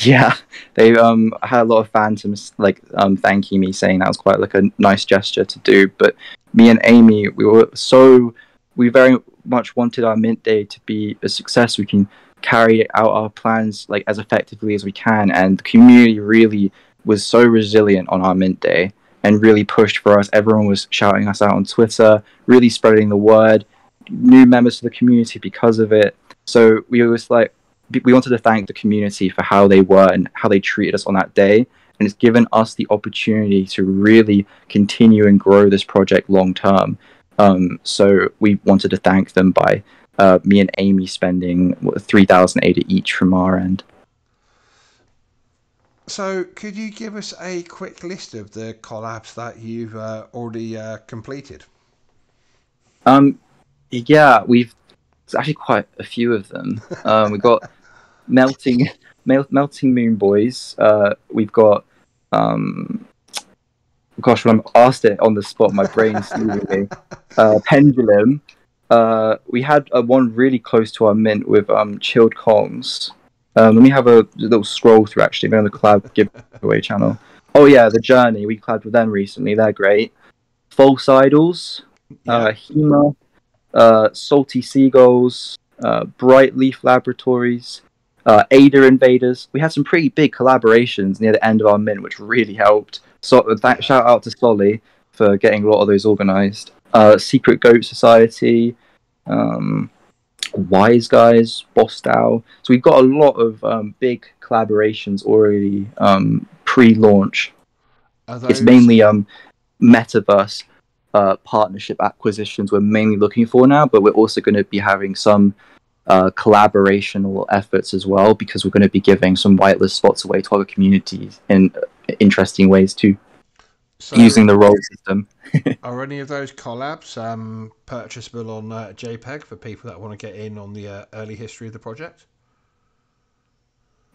Yeah, they um had a lot of phantoms like um thanking me, saying that was quite like a nice gesture to do. But me and Amy, we were so we very much wanted our mint day to be a success. We can carry out our plans like as effectively as we can, and the community really was so resilient on our mint day and really pushed for us. Everyone was shouting us out on Twitter, really spreading the word. New members to the community because of it. So we was like we wanted to thank the community for how they were and how they treated us on that day and it's given us the opportunity to really continue and grow this project long term um, so we wanted to thank them by uh, me and amy spending what, 3000 ADA each from our end. So, could you give us a quick list of the collabs that you've uh, already uh, completed? um, yeah we've it's actually quite a few of them. Um, we got melting mel- melting moon boys uh, we've got um, gosh when i'm asked it on the spot my brain's leaving me. Uh, pendulum uh, we had uh, one really close to our mint with um, chilled kongs um, let me have a little scroll through actually maybe on the collab giveaway channel. Oh yeah the journey. We collabed with them recently. They're great. False idols. Uh, Hema, uh, Salty Seagulls, uh, Bright Leaf Laboratories, uh, Ada Invaders. We had some pretty big collaborations near the end of our mint, which really helped. So that shout out to Solly for getting a lot of those organized. Uh, Secret Goat Society, um, Wise Guys, Bostow. So we've got a lot of um, big collaborations already um, pre-launch. Are It's mainly um, metaverse uh, partnership acquisitions we're mainly looking for now, but we're also going to be having some uh, collaborational efforts as well because we're going to be giving some whitelist spots away to other communities in uh, interesting ways too, so using the role system. Are any of those collabs um, purchasable on uh, JPEG for people that want to get in on the uh, early history of the project?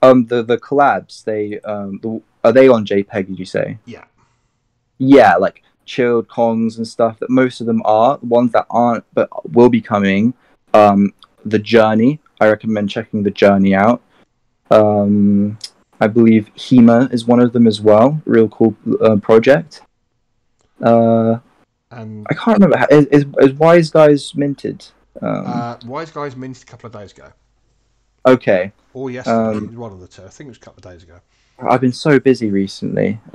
Um, the the collabs they um, the, are they on JPEG? Did you say? Yeah. Yeah, like chilled Kongs and stuff. That most of them are. The ones that aren't, but will be coming. Um, the Journey. I recommend checking the Journey out. Um, I believe Hema is one of them as well. Real cool uh, project. Uh, And I can't remember. Is, is, is Wise Guys minted? Um, uh, Wise Guys minted a couple of days ago. okay. Or yesterday. Um, one of the two. I think it was a couple of days ago. I've been so busy recently.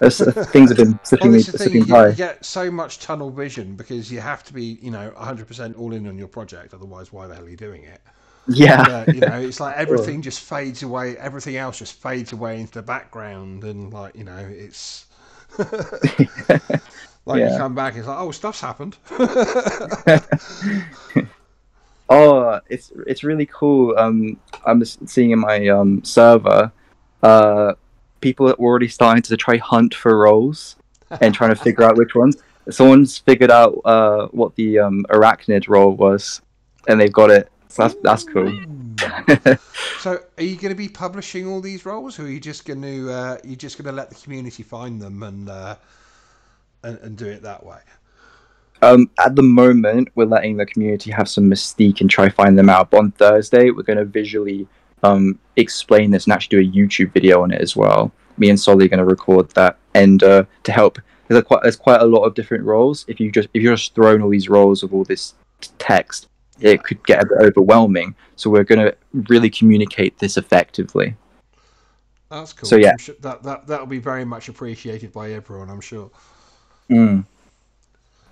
Things have been slipping, Well, thing. slipping You, by. you get so much tunnel vision because you have to be, you know, 100% all in on your project. Otherwise, why the hell are you doing it? Yeah. Uh, you know, it's like everything just fades away. Everything else just fades away into the background, and like you know, it's like you come back, it's like, oh, stuff's happened. Oh, it's it's really cool. Um, I'm just seeing in my um server, uh, people are already starting to try hunt for roles and trying to figure out which ones. Someone's figured out uh what the um arachnid role was, and they've got it. So that's that's cool. so, are you going to be publishing all these roles, or are you just going to uh, you just going to let the community find them and, uh, and and do it that way? Um, at the moment, we're letting the community have some mystique and try find them out. But on Thursday, we're going to visually um, explain this and actually do a YouTube video on it as well. Me and Solly are going to record that and uh, to help. There's quite there's quite a lot of different roles. If you just if you're just throwing all these roles of all this text, it could get a bit overwhelming. So we're going to really communicate this effectively. That's cool. So, yeah. Sure that that that'll be very much appreciated by everyone. I'm sure. Mm.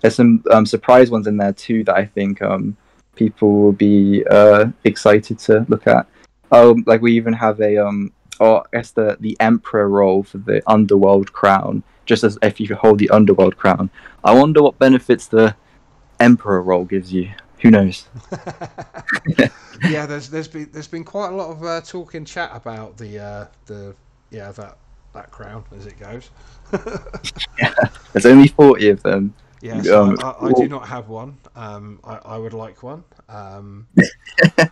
There's some um, surprise ones in there too that I think um, people will be uh, excited to look at. Um, like we even have a um, oh, I guess the the emperor role for the underworld crown. Just as if you hold the underworld crown, I wonder what benefits the emperor role gives you. Who knows? yeah, there's there's been there's been quite a lot of uh, talk in chat about the uh, the yeah that that crown as it goes. yeah, There's only forty of them. Yes, um, I, I, I, do not have one. Um, I, I, would like one. Um,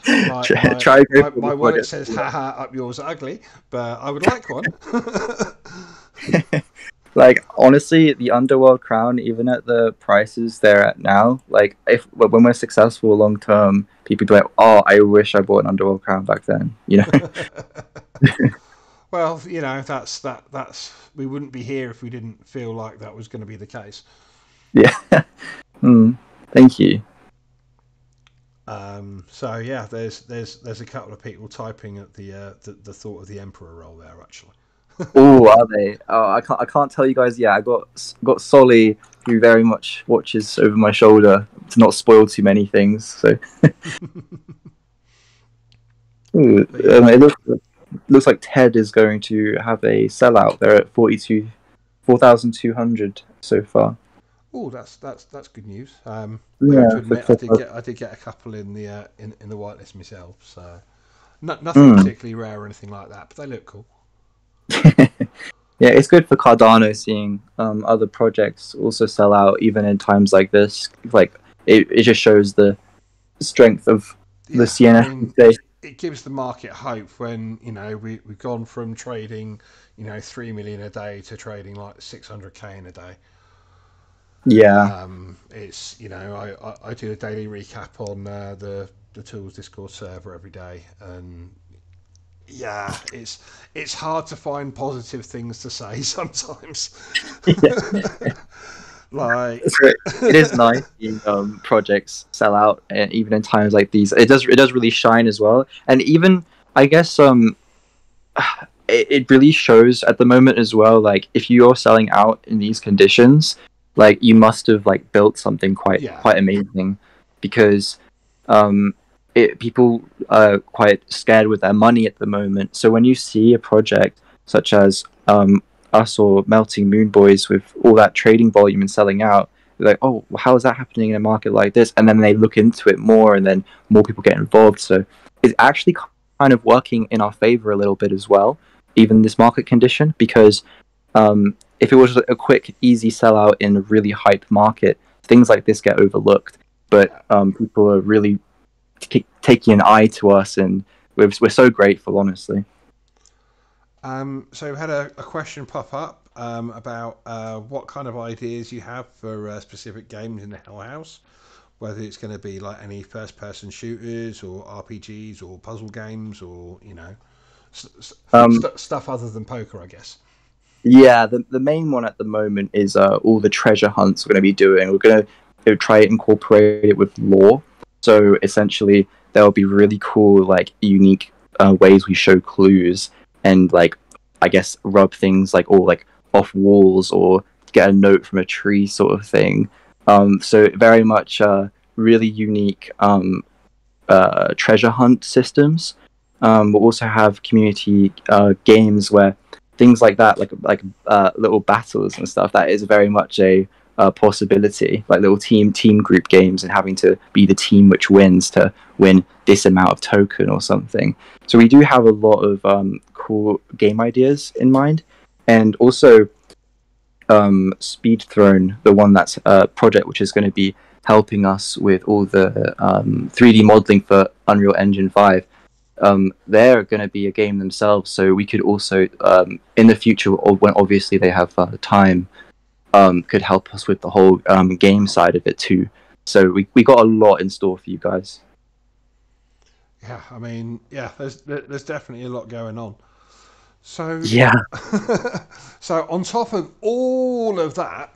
my, try, try my, my wallet says "haha, up yours ugly," but I would like one. Like honestly, the Underworld Crown, even at the prices they're at now, like if when we're successful long term, people be like, "Oh, I wish I bought an Underworld Crown back then," you know. well, you know that's that that's we wouldn't be here if we didn't feel like that was going to be the case. Yeah. mm, thank you. Um, so yeah, there's there's there's a couple of people typing at the uh, the, the thought of the emperor role there actually. oh, are they? Oh, I can't I can't tell you guys. Yeah, I got got Solly who very much watches over my shoulder to not spoil too many things. So. Ooh, um, it looks looks like Ted is going to have a sellout. They're at 42, 4,200 so far. Oh, that's that's that's good news. Um, yeah, I, admit, I, did get I did get a couple in the uh, in in the whitelist myself, so not, nothing mm. particularly rare or anything like that, but they look cool. yeah, it's good for Cardano seeing um, other projects also sell out even in times like this. Like it, it just shows the strength of yeah, the CNF. I mean, it gives the market hope when you know we we've gone from trading you know three million a day to trading like six hundred k in a day. Yeah. Um, it's you know I, I, I, do a daily recap on uh, the the tools Discord server every day, and yeah, it's it's hard to find positive things to say sometimes. like it is nice seeing um, projects sell out, and even in times like these, it does it does really shine as well. And even I guess um, it, it really shows at the moment as well. Like if you're selling out in these conditions, like you must have like built something quite yeah. quite amazing because um it, people are quite scared with their money at the moment. So when you see a project such as um us or melting moon boys with all that trading volume and selling out like oh how is that happening in a market like this? And then they look into it more and then more people get involved. So it's actually kind of working in our favor a little bit as well even this market condition because um, if it was a quick, easy sellout in a really hype market, things like this get overlooked. But um, people are really t- taking an eye to us, and we're, we're so grateful, honestly. Um, so we had a, a, question pop up um, about uh, what kind of ideas you have for uh, specific games in the Hell House, whether it's going to be like any first-person shooters or RPGs or puzzle games or you know st- um, st- stuff other than poker, I guess. Yeah, the the main one at the moment is uh, all the treasure hunts we're going to be doing. We're going to try to incorporate it with lore. So essentially, there will be really cool, like unique uh, ways we show clues and like I guess rub things like all like off walls or get a note from a tree sort of thing. Um, so very much uh, really unique um, uh, treasure hunt systems. Um, we'll also have community uh, games where things like that, like like uh, little battles and stuff, that is very much a, a, possibility. Like little team team group games and having to be the team which wins to win this amount of token or something. So we do have a lot of um, cool game ideas in mind, and also um, Speed Throne, the one that's a project which is going to be helping us with all the um, 3D modeling for Unreal Engine 5 um, they're going to be a game themselves. So we could also, um, in the future, when obviously they have uh, time, um, could help us with the whole um, game side of it too. So we we got a lot in store for you guys. Yeah, I mean, yeah, there's there's definitely a lot going on. So yeah. so on top of all of that,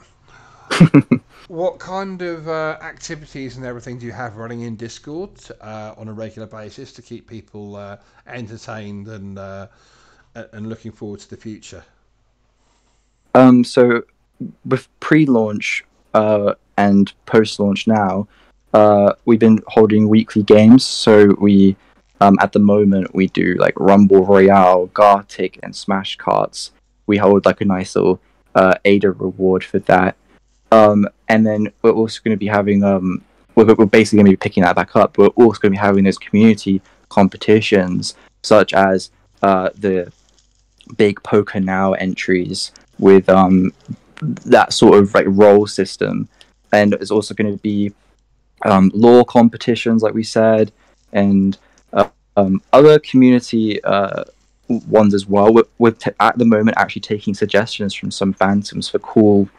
what kind of uh, activities and everything do you have running in Discord uh, on a regular basis to keep people uh, entertained and uh, and looking forward to the future? Um, so with pre-launch uh, and post-launch now, uh, we've been holding weekly games. So we, um, at the moment, we do like Rumble Royale, Gartic, and Smash Carts. We hold like a nice little Ada reward for that um, and then we're also going to be having, um, we're, we're basically going to be picking that back up. We're also going to be having those community competitions, such as uh, the big Poker Now entries with um, that sort of like role system. and it's also going to be um, lore competitions, like we said, and uh, um, other community uh, ones as well. We're, we're t- at the moment actually taking suggestions from some phantoms for cool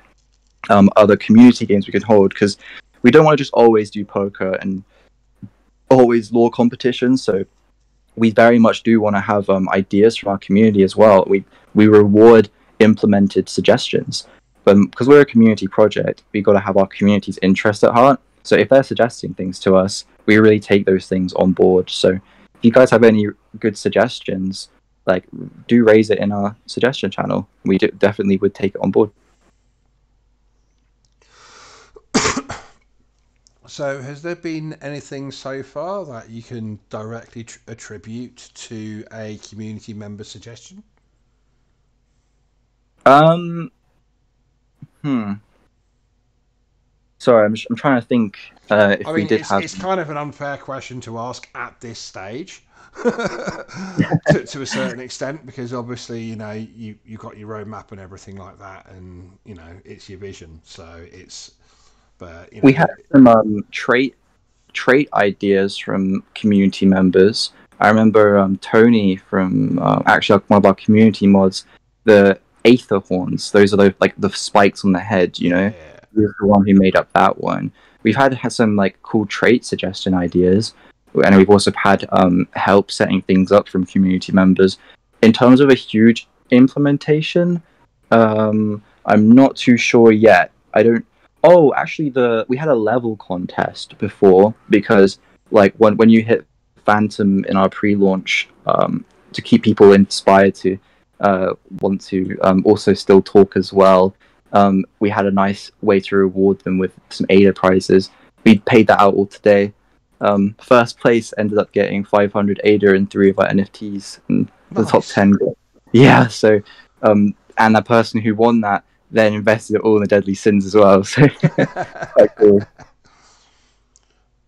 um, other community games we can hold because we don't want to just always do poker and always lore competitions. So we very much do want to have um, ideas from our community as well. We we reward implemented suggestions, but because we're a community project, we got to have our community's interest at heart. So if they're suggesting things to us, we really take those things on board. So if you guys have any good suggestions, like do raise it in our suggestion channel. We do, definitely would take it on board. So, has there been anything so far that you can directly tr- attribute to a community member suggestion? Um, hmm. Sorry, I'm, I'm trying to think uh, if I we mean, did it's, have. it's kind of an unfair question to ask at this stage. to, to a certain extent, because obviously, you know, you you got your roadmap and everything like that, and you know, it's your vision. So it's, but you know, we had some um, trait trait ideas from community members. I remember um, Tony from uh, actually one of our community mods, the Aether horns. Those are the, like the spikes on the head. You know, yeah. he was the one who made up that one. We've had, had some like cool trait suggestion ideas, and we've also had um, help setting things up from community members. In terms of a huge implementation, um, I'm not too sure yet. I don't. Oh, actually, the we had a level contest before because like when when you hit Phantom in our pre-launch um, to keep people inspired to uh, want to um, also still talk as well. Um, we had a nice way to reward them with some ADA prizes. We paid that out all today. Um, first place ended up getting 500 ADA and three of our NFTs, and the top 10. Yeah, so, um, and that person who won that then invested it all in the Deadly Sins as well. So, quite cool.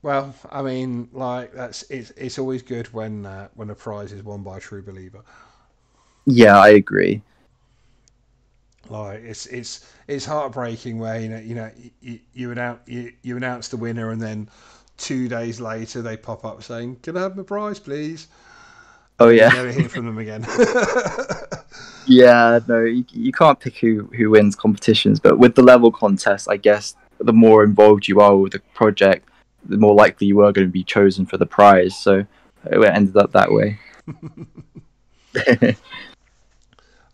well, I mean, like that's it's it's always good when uh, when a prize is won by a true believer. Yeah, I agree. Like it's it's it's heartbreaking where you know you know you, you announce you, you announce the winner and then two days later they pop up saying, "Can I have my prize, please?" Oh, You yeah. never hear from them again. Yeah, no, you, you can't pick who, who wins competitions, but with the level contest, I guess the more involved you are with the project, the more likely you are going to be chosen for the prize. So it ended up that way.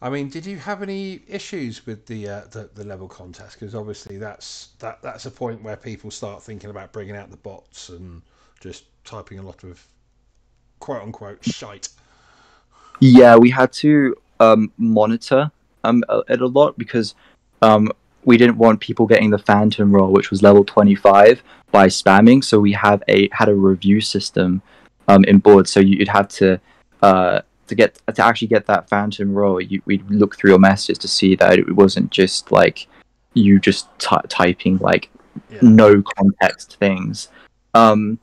I mean, did you have any issues with the uh, the, the level contest? Because obviously that's that that's a point where people start thinking about bringing out the bots and just typing a lot of quote unquote shite. Yeah, we had to um, monitor um, it a lot because um, we didn't want people getting the phantom role, which was level 25, by spamming. So we have a had a review system um, in board. So you'd have to uh, to get to actually get that phantom role. You, we'd look through your messages to see that it wasn't just like you just ty typing like Yeah. no context things. Um,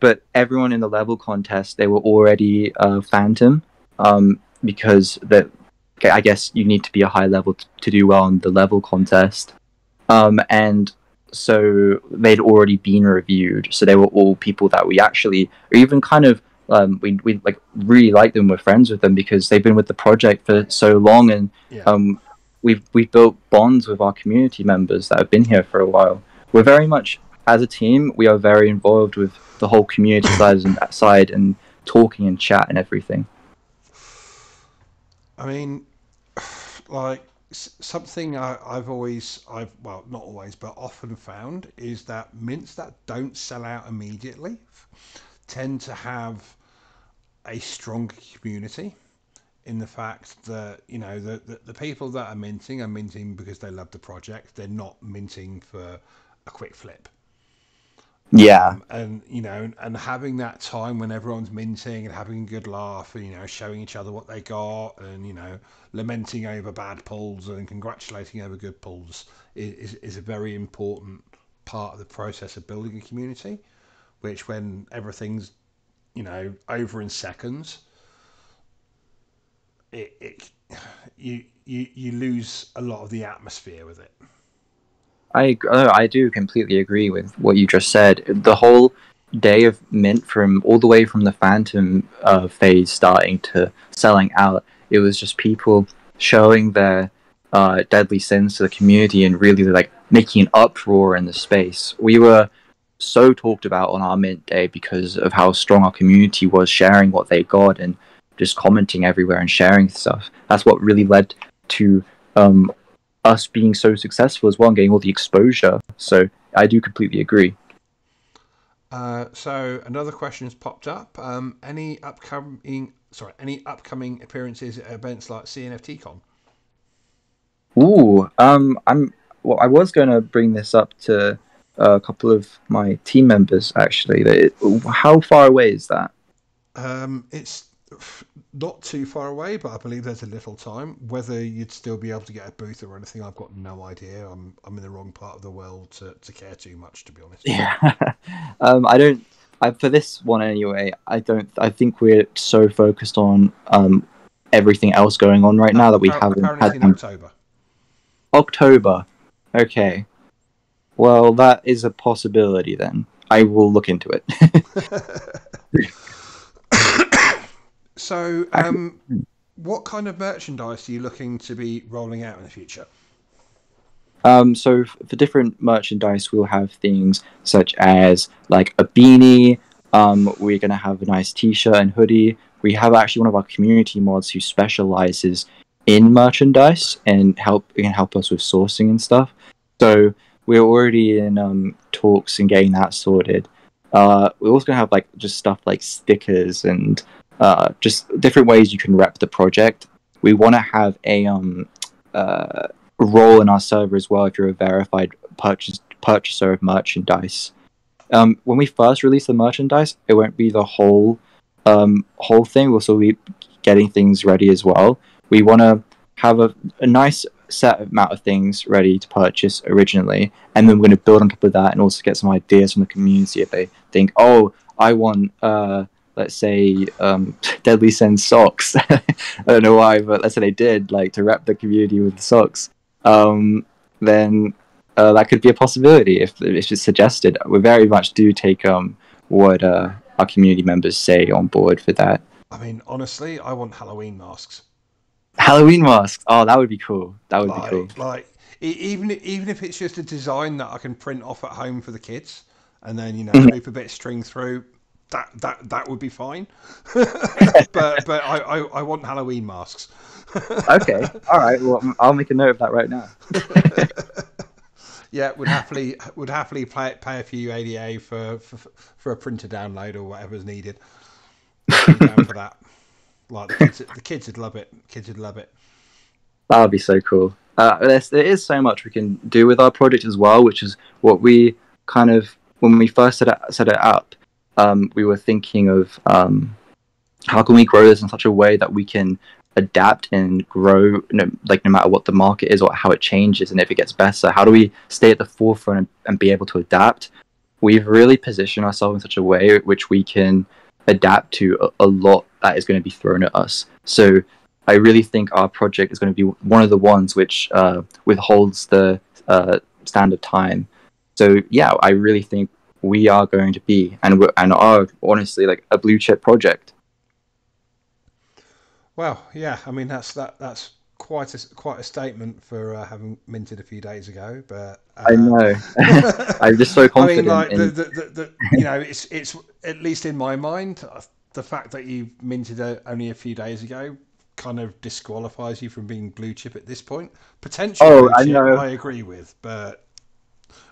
but everyone in the level contest, they were already uh, Phantom um, because that I guess you need to be a high level t- to do well in the level contest. Um, and so they'd already been reviewed. So they were all people that we actually, or even kind of, um, we we like really like them. We're friends with them because they've been with the project for so long, and Yeah. um, we've we've built bonds with our community members that have been here for a while. We're very much as a team. We are very involved with the whole community side and side and talking and chat and everything. I mean, like something I, I've always, I've well, not always, but often found is that mints that don't sell out immediately tend to have a strong community. In the fact that you know the, the the people that are minting are minting because they love the project. They're not minting for a quick flip. Yeah, Um, and you know, and having that time when everyone's minting and having a good laugh, and you know, showing each other what they got, and you know, lamenting over bad pulls and congratulating over good pulls is, is, is a very important part of the process of building a community. Which, when everything's you know over in seconds, it, it you you you lose a lot of the atmosphere with it. I oh, I do completely agree with what you just said. The whole day of mint from all the way from the phantom uh, phase starting to selling out it was just people showing their uh, deadly sins to the community and really like making an uproar in the space we were so talked about on our mint day because of how strong our community was sharing what they got and just commenting everywhere and sharing stuff that's what really led to um, us being so successful as well and getting all the exposure so i do completely agree uh, so another question has popped up. Um, any upcoming, sorry, any upcoming appearances at events like CNFTCon? Ooh, um, I'm. Well, I was going to bring this up to a couple of my team members. Actually, how far away is that? Um, it's not too far away, but I believe there's a little time. Whether you'd still be able to get a booth or anything, I've got no idea. I'm I'm in the wrong part of the world to, to care too much, to be honest. Yeah, um, I don't. I, for this one anyway, I don't. I think we're so focused on um, everything else going on right now that we haven't had. In October. October. Okay. Well, that is a possibility then. I will look into it. So, um, what kind of merchandise are you looking to be rolling out in the future? Um, so for different merchandise, we'll have things such as like a beanie. Um, we're gonna have a nice T-shirt and hoodie. We have actually one of our community mods who specializes in merchandise and help can help us with sourcing and stuff. So we're already in um, talks and getting that sorted. Uh, we're also gonna have like just stuff like stickers and uh, just different ways you can rep the project. We want to have a um, uh, role in our server as well if you're a verified purchase, purchaser of merchandise. Um, when we first release the merchandise, it won't be the whole um, whole thing. We'll still be getting things ready as well. We want to have a, a nice set amount of things ready to purchase originally, and then we're going to build on top of that and also get some ideas from the community if they think, oh, I want. Uh, let's say um, Deadly Sins socks. I don't know why, but let's say they did like to wrap the community with the socks. Um, then uh, that could be a possibility if, if it's suggested. We very much do take um, what uh, our community members say on board for that. I mean, honestly, I want Halloween masks. Halloween masks. Oh, that would be cool. That would like, be cool. Like even even if it's just a design that I can print off at home for the kids, and then you know Mhm. loop a bit of string through, that that that would be fine. but but I, I, I want Halloween masks. okay. All right. Well, I'll make a note of that right now. yeah, would happily would happily pay pay a few ADA for for, for a printer download or whatever's needed. For that. Like the kids, the kids would love it. Kids would love it. That would be so cool. Uh, there's, there is so much we can do with our project as well, which is what we kind of when we first set it, set it up. Um, we were thinking of um, how can we grow this in such a way that we can adapt and grow, no, like no matter what the market is or how it changes and if it gets better. How do we stay at the forefront and, and be able to adapt? We've really positioned ourselves in such a way which we can adapt to a, a lot that is going to be thrown at us. So I really think our project is going to be one of the ones which uh, withholds the uh, standard time. So yeah, I really think we are going to be and and are honestly like a blue chip project. Well, yeah, I mean that's that that's quite a quite a statement for uh, having minted a few days ago. But uh, I know. I'm just so confident. I mean, like in, the, the, the, the you know, it's it's at least in my mind, the fact that you minted it only a few days ago kind of disqualifies you from being blue chip at this point. Potentially, Oh, I chip, know. I agree with, but.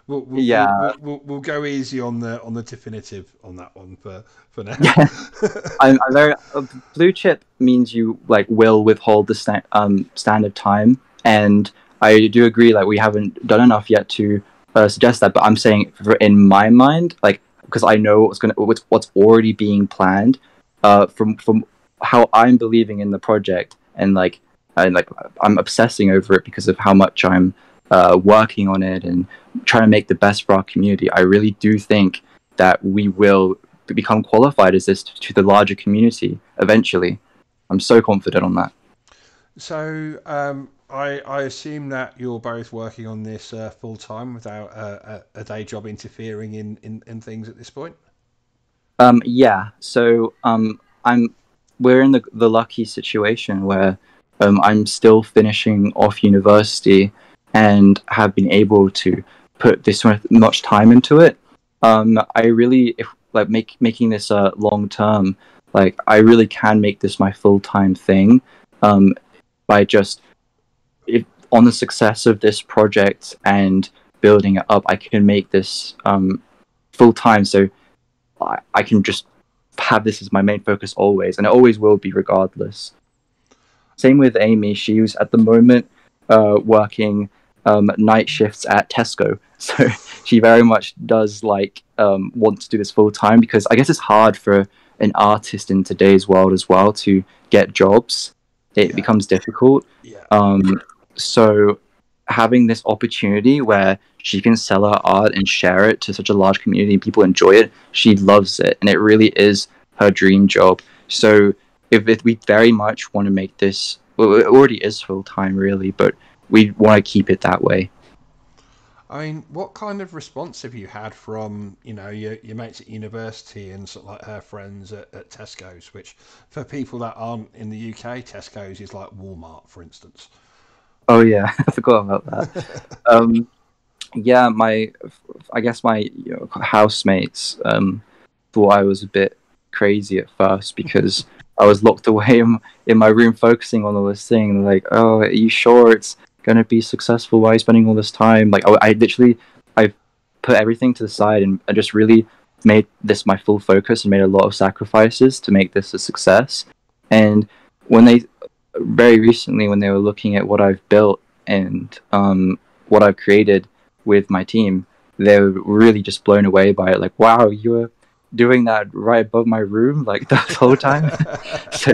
We'll, we'll, Yeah. we'll, we'll, we'll go easy on the on the definitive on that one for for now. Yeah. I'm very uh, blue chip means you like will withhold the sta- um, standard time, and I do agree like we haven't done enough yet to uh, suggest that. But I'm saying for, in my mind, like because I know what's gonna what's, what's already being planned, uh, from from how I'm believing in the project, and like and like I'm obsessing over it because of how much I'm uh, working on it and trying to make the best for our community. I really do think that we will become qualified as this to the larger community eventually. I'm so confident on that. So, um, I, I assume that you're both working on this uh, full time without a, a, day job interfering in, in, in things at this point. Um, yeah. So um, I'm we're in the the lucky situation where um, I'm still finishing off university and have been able to put this much time into it. Um, I really, if like make making this a uh, long term, like I really can make this my full time thing um, by just if on the success of this project and building it up, I can make this um, full time. So I, I can just have this as my main focus always, and it always will be regardless. Same with Amy. she She's at the moment uh, working um, night shifts at Tesco, so she very much does like um, want to do this full time because I guess it's hard for an artist in today's world as well to get jobs. It yeah. becomes difficult. Yeah. Um, so having this opportunity where she can sell her art and share it to such a large community and people enjoy it, she loves it, and it really is her dream job. So if, if we very much want to make this, well, it already is full time, really, but we want to keep it that way. I mean, what kind of response have you had from you know your, your mates at university and sort of like her friends at, at Tesco's? Which, for people that aren't in the UK, Tesco's is like Walmart, for instance. Oh yeah, I forgot about that. um, yeah, my I guess my you know, housemates um, thought I was a bit crazy at first because I was locked away in, in my room focusing on all this thing. Like, oh, are you sure it's gonna be successful? Why are you spending all this time? Like, I, I literally, I put everything to the side and I just really made this my full focus and made a lot of sacrifices to make this a success. And when they, very recently, when they were looking at what I've built and um, what I've created with my team, they were really just blown away by it. Like, wow, you were doing that right above my room like the whole time. so,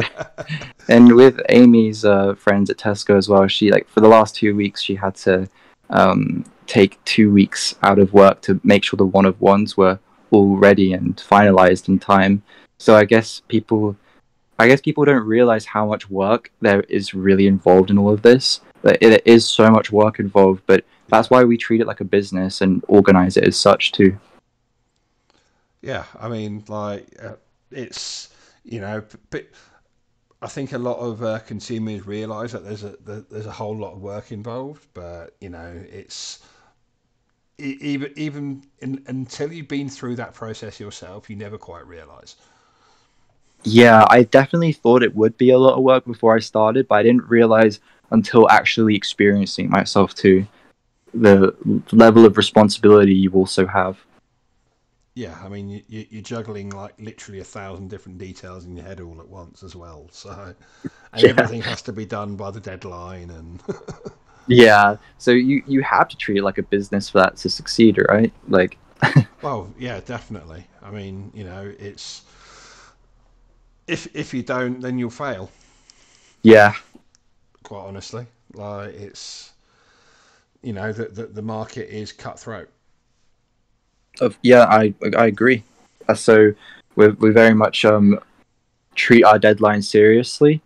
and with Amy's uh, friends at Tesco as well, she like for the last two weeks she had to um, take two weeks out of work to make sure the one of ones were all ready and finalized in time. So I guess people, I guess people don't realize how much work there is really involved in all of this. That it is so much work involved, but that's why we treat it like a business and organize it as such too. Yeah, I mean, like uh, it's you know, but I think a lot of uh, consumers realise that there's a there's a whole lot of work involved, but you know, it's even even in, until you've been through that process yourself, you never quite realise. Yeah, I definitely thought it would be a lot of work before I started, but I didn't realize until actually experiencing myself too the level of responsibility you also have. Yeah, I mean, you, you're juggling like literally a thousand different details in your head all at once as well. So, and yeah. everything has to be done by the deadline, and yeah. So you you have to treat it like a business for that to succeed, right? Like, well, yeah, definitely. I mean, you know, it's if if you don't, then you'll fail. Yeah. Quite honestly, like it's you know that the, the market is cutthroat of yeah, I I agree. Uh, so we we very much um treat our deadlines seriously.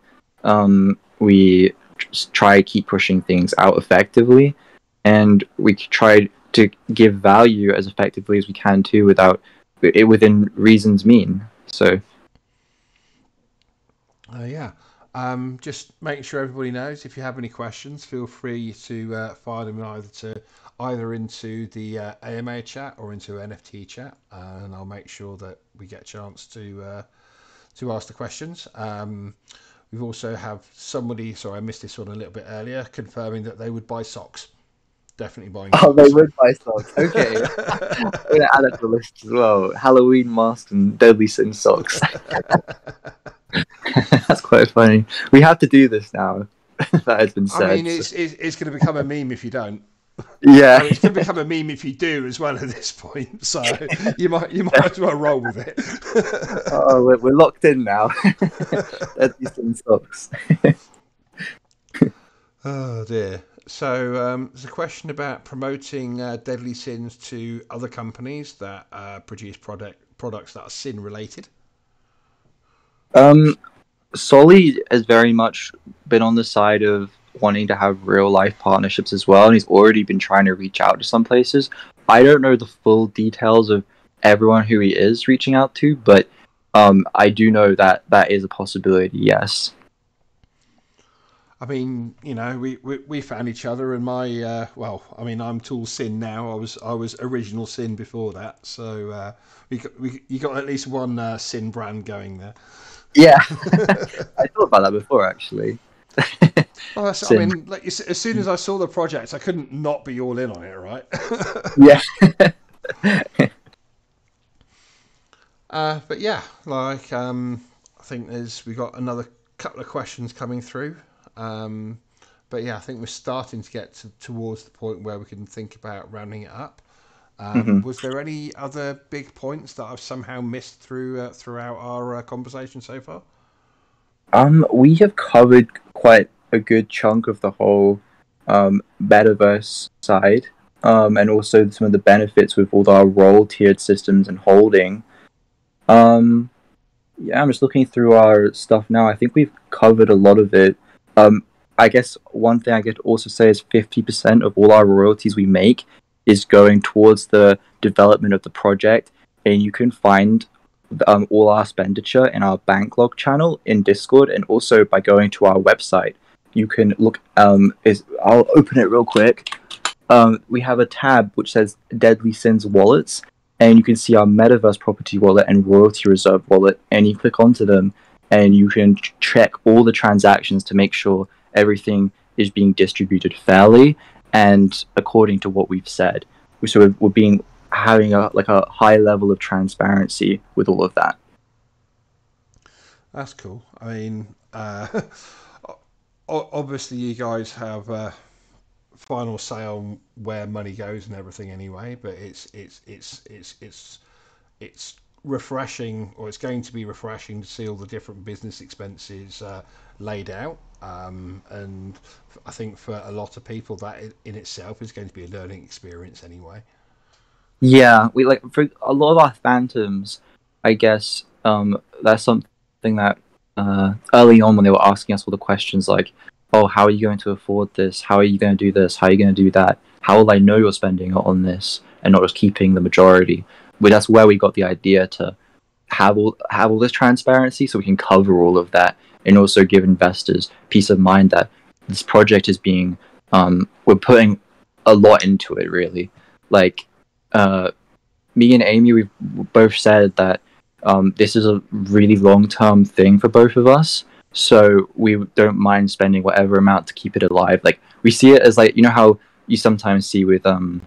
Um, we try to keep pushing things out effectively, and we try to give value as effectively as we can too, without it within reasons mean. So. Uh, yeah. Um, just making sure everybody knows if you have any questions, feel free to uh, fire them either to either into the uh, AMA chat or into NFT chat, and I'll make sure that we get a chance to uh, to ask the questions. Um, we've also have somebody. Sorry, I missed this one a little bit earlier, confirming that they would buy socks. Definitely buying. Oh, socks. they would buy socks. Okay, I'm gonna add that to the list as well. Halloween masks and Deadly Sin socks. That's quite funny. We have to do this now. that has been said. I mean, it's, it's, it's going to become a meme if you don't. Yeah, it's going to become a meme if you do as well at this point. So you might you might as well roll with it. oh, we're, we're locked in now. At least in socks. oh dear. So um, there's a question about promoting uh, Deadly Sins to other companies that uh, produce product products that are sin related. Um, Solly has very much been on the side of wanting to have real life partnerships as well, and he's already been trying to reach out to some places. I don't know the full details of everyone who he is reaching out to, but um, I do know that that is a possibility. Yes. I mean, you know, we, we, we found each other, and my uh, well, I mean, I'm Tool Sin now. I was I was original Sin before that, so uh, we, got, we you got at least one uh, Sin brand going there. Yeah, I thought about that before actually. well, I mean, like, as soon as I saw the project, I couldn't not be all in on it, right? yeah. uh, but yeah, like um, I think there's we got another couple of questions coming through. Um, but yeah, I think we're starting to get to, towards the point where we can think about rounding it up. Um, mm-hmm. Was there any other big points that I've somehow missed through uh, throughout our uh, conversation so far? Um, we have covered quite a good chunk of the whole um, metaverse side, um, and also some of the benefits with all our role tiered systems and holding. Um, yeah, I'm just looking through our stuff now. I think we've covered a lot of it. Um, I guess one thing I could also say is 50% of all our royalties we make is going towards the development of the project, and you can find um, all our expenditure in our Banklog channel in Discord, and also by going to our website, you can look. Um, is I'll open it real quick. Um, we have a tab which says Deadly Sins Wallets, and you can see our Metaverse Property Wallet and Royalty Reserve Wallet, and you click onto them, and you can check all the transactions to make sure everything is being distributed fairly and according to what we've said. So we're, we're being having a like a high level of transparency with all of that. That's cool. I mean, uh, obviously you guys have a final say on where money goes and everything anyway, but it's it's it's it's it's it's refreshing, or it's going to be refreshing to see all the different business expenses uh, laid out. Um, and I think for a lot of people, that in itself is going to be a learning experience anyway. Yeah, we like for a lot of our phantoms. I guess um, that's something that uh, early on when they were asking us all the questions like, "Oh, how are you going to afford this? How are you going to do this? How are you going to do that? How will I know you're spending on this and not just keeping the majority?" That's where we got the idea to have all have all this transparency, so we can cover all of that and also give investors peace of mind that this project is being um, we're putting a lot into it really. Like uh, me and amy we've both said that um, this is a really long-term thing for both of us. So we don't mind spending whatever amount to keep it alive. Like we see it as like you know how you sometimes see with um,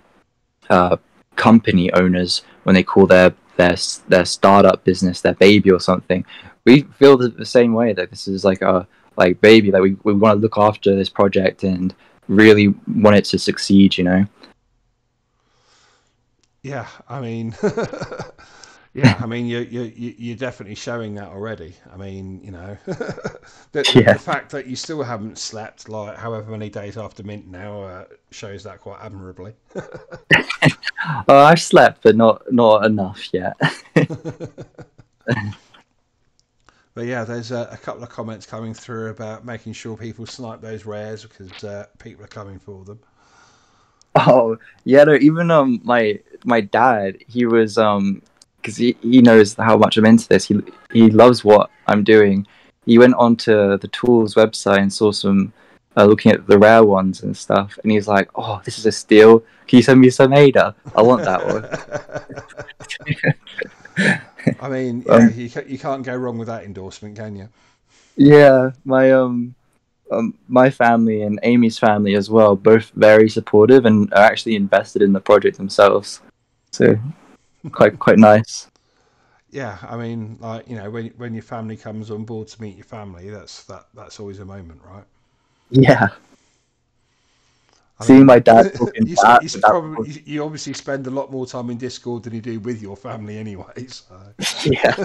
uh, company owners when they call their their their startup business their baby or something. We feel the same way that this is like a like baby that we, we want to look after this project and really want it to succeed you know? Yeah i mean yeah i mean you, you you're definitely showing that already i mean you know the, yeah. the, fact that you still haven't slept like however many days after mint now uh, shows that quite admirably oh i've slept but not not enough yet but yeah, there's a, a, couple of comments coming through about making sure people snipe those rares because uh, people are coming for them. Oh yeah, no. Even um, my my dad, he was um, because he, he knows how much I'm into this. He he loves what I'm doing. He went onto the tools website and saw some, uh, looking at the rare ones and stuff, and he's like, "Oh, this is a steal. Can you send me some Ada? I want that one." I mean, yeah, um, you, you can't go wrong with that endorsement, can you? Yeah, my um, um, my family and Amy's family as well, both very supportive and are actually invested in the project themselves. So, quite quite nice. Yeah, I mean, like you know, when when your family comes on board to meet your family, that's that that's always a moment, right? Yeah. I Seeing my dad talking you, that, you, probably, you, obviously spend a lot more time in Discord than you do with your family, anyway. So. yeah,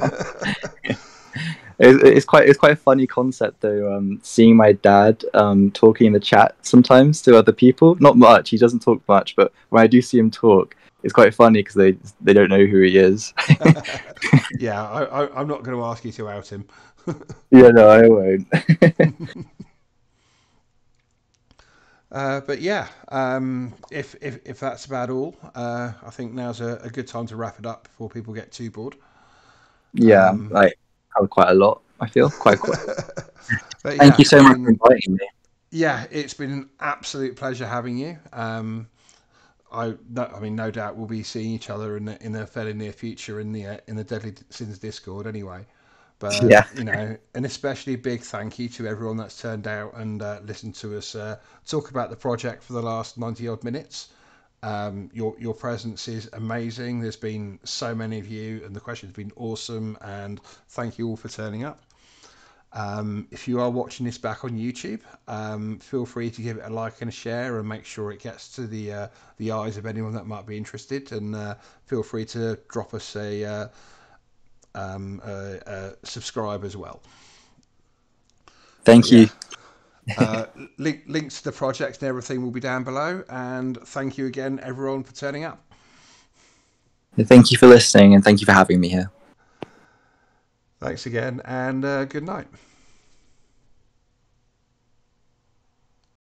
it, it's quite it's quite a funny concept though. Um, seeing my dad um, talking in the chat sometimes to other people. Not much. He doesn't talk much, but when I do see him talk, it's quite funny because they they don't know who he is. yeah, I, I, I'm not going to ask you to out him. yeah, no, I won't. Uh, but yeah, um, if, if if that's about all, uh, I think now's a, a, good time to wrap it up before people get too bored. Yeah, um, like quite a lot. I feel quite. quite. Thank yeah, you so much for inviting me. Yeah, it's been an absolute pleasure having you. Um, I, no, I mean, no doubt we'll be seeing each other in the in the fairly near future in the uh, in the Deadly Sins Discord anyway. But yeah. you know, an especially big thank you to everyone that's turned out and uh, listened to us uh, talk about the project for the last ninety odd minutes. Um, your your presence is amazing. There's been so many of you, and the questions have been awesome. And thank you all for turning up. Um, if you are watching this back on YouTube, um, feel free to give it a like and a share, and make sure it gets to the uh, the eyes of anyone that might be interested. And uh, feel free to drop us a, uh, um, a, a subscribe as well. Thank you. uh, link, links to the project and everything will be down below. And thank you again, everyone, for turning up. Thank you for listening, and thank you for having me here. Thanks again, and uh, good night.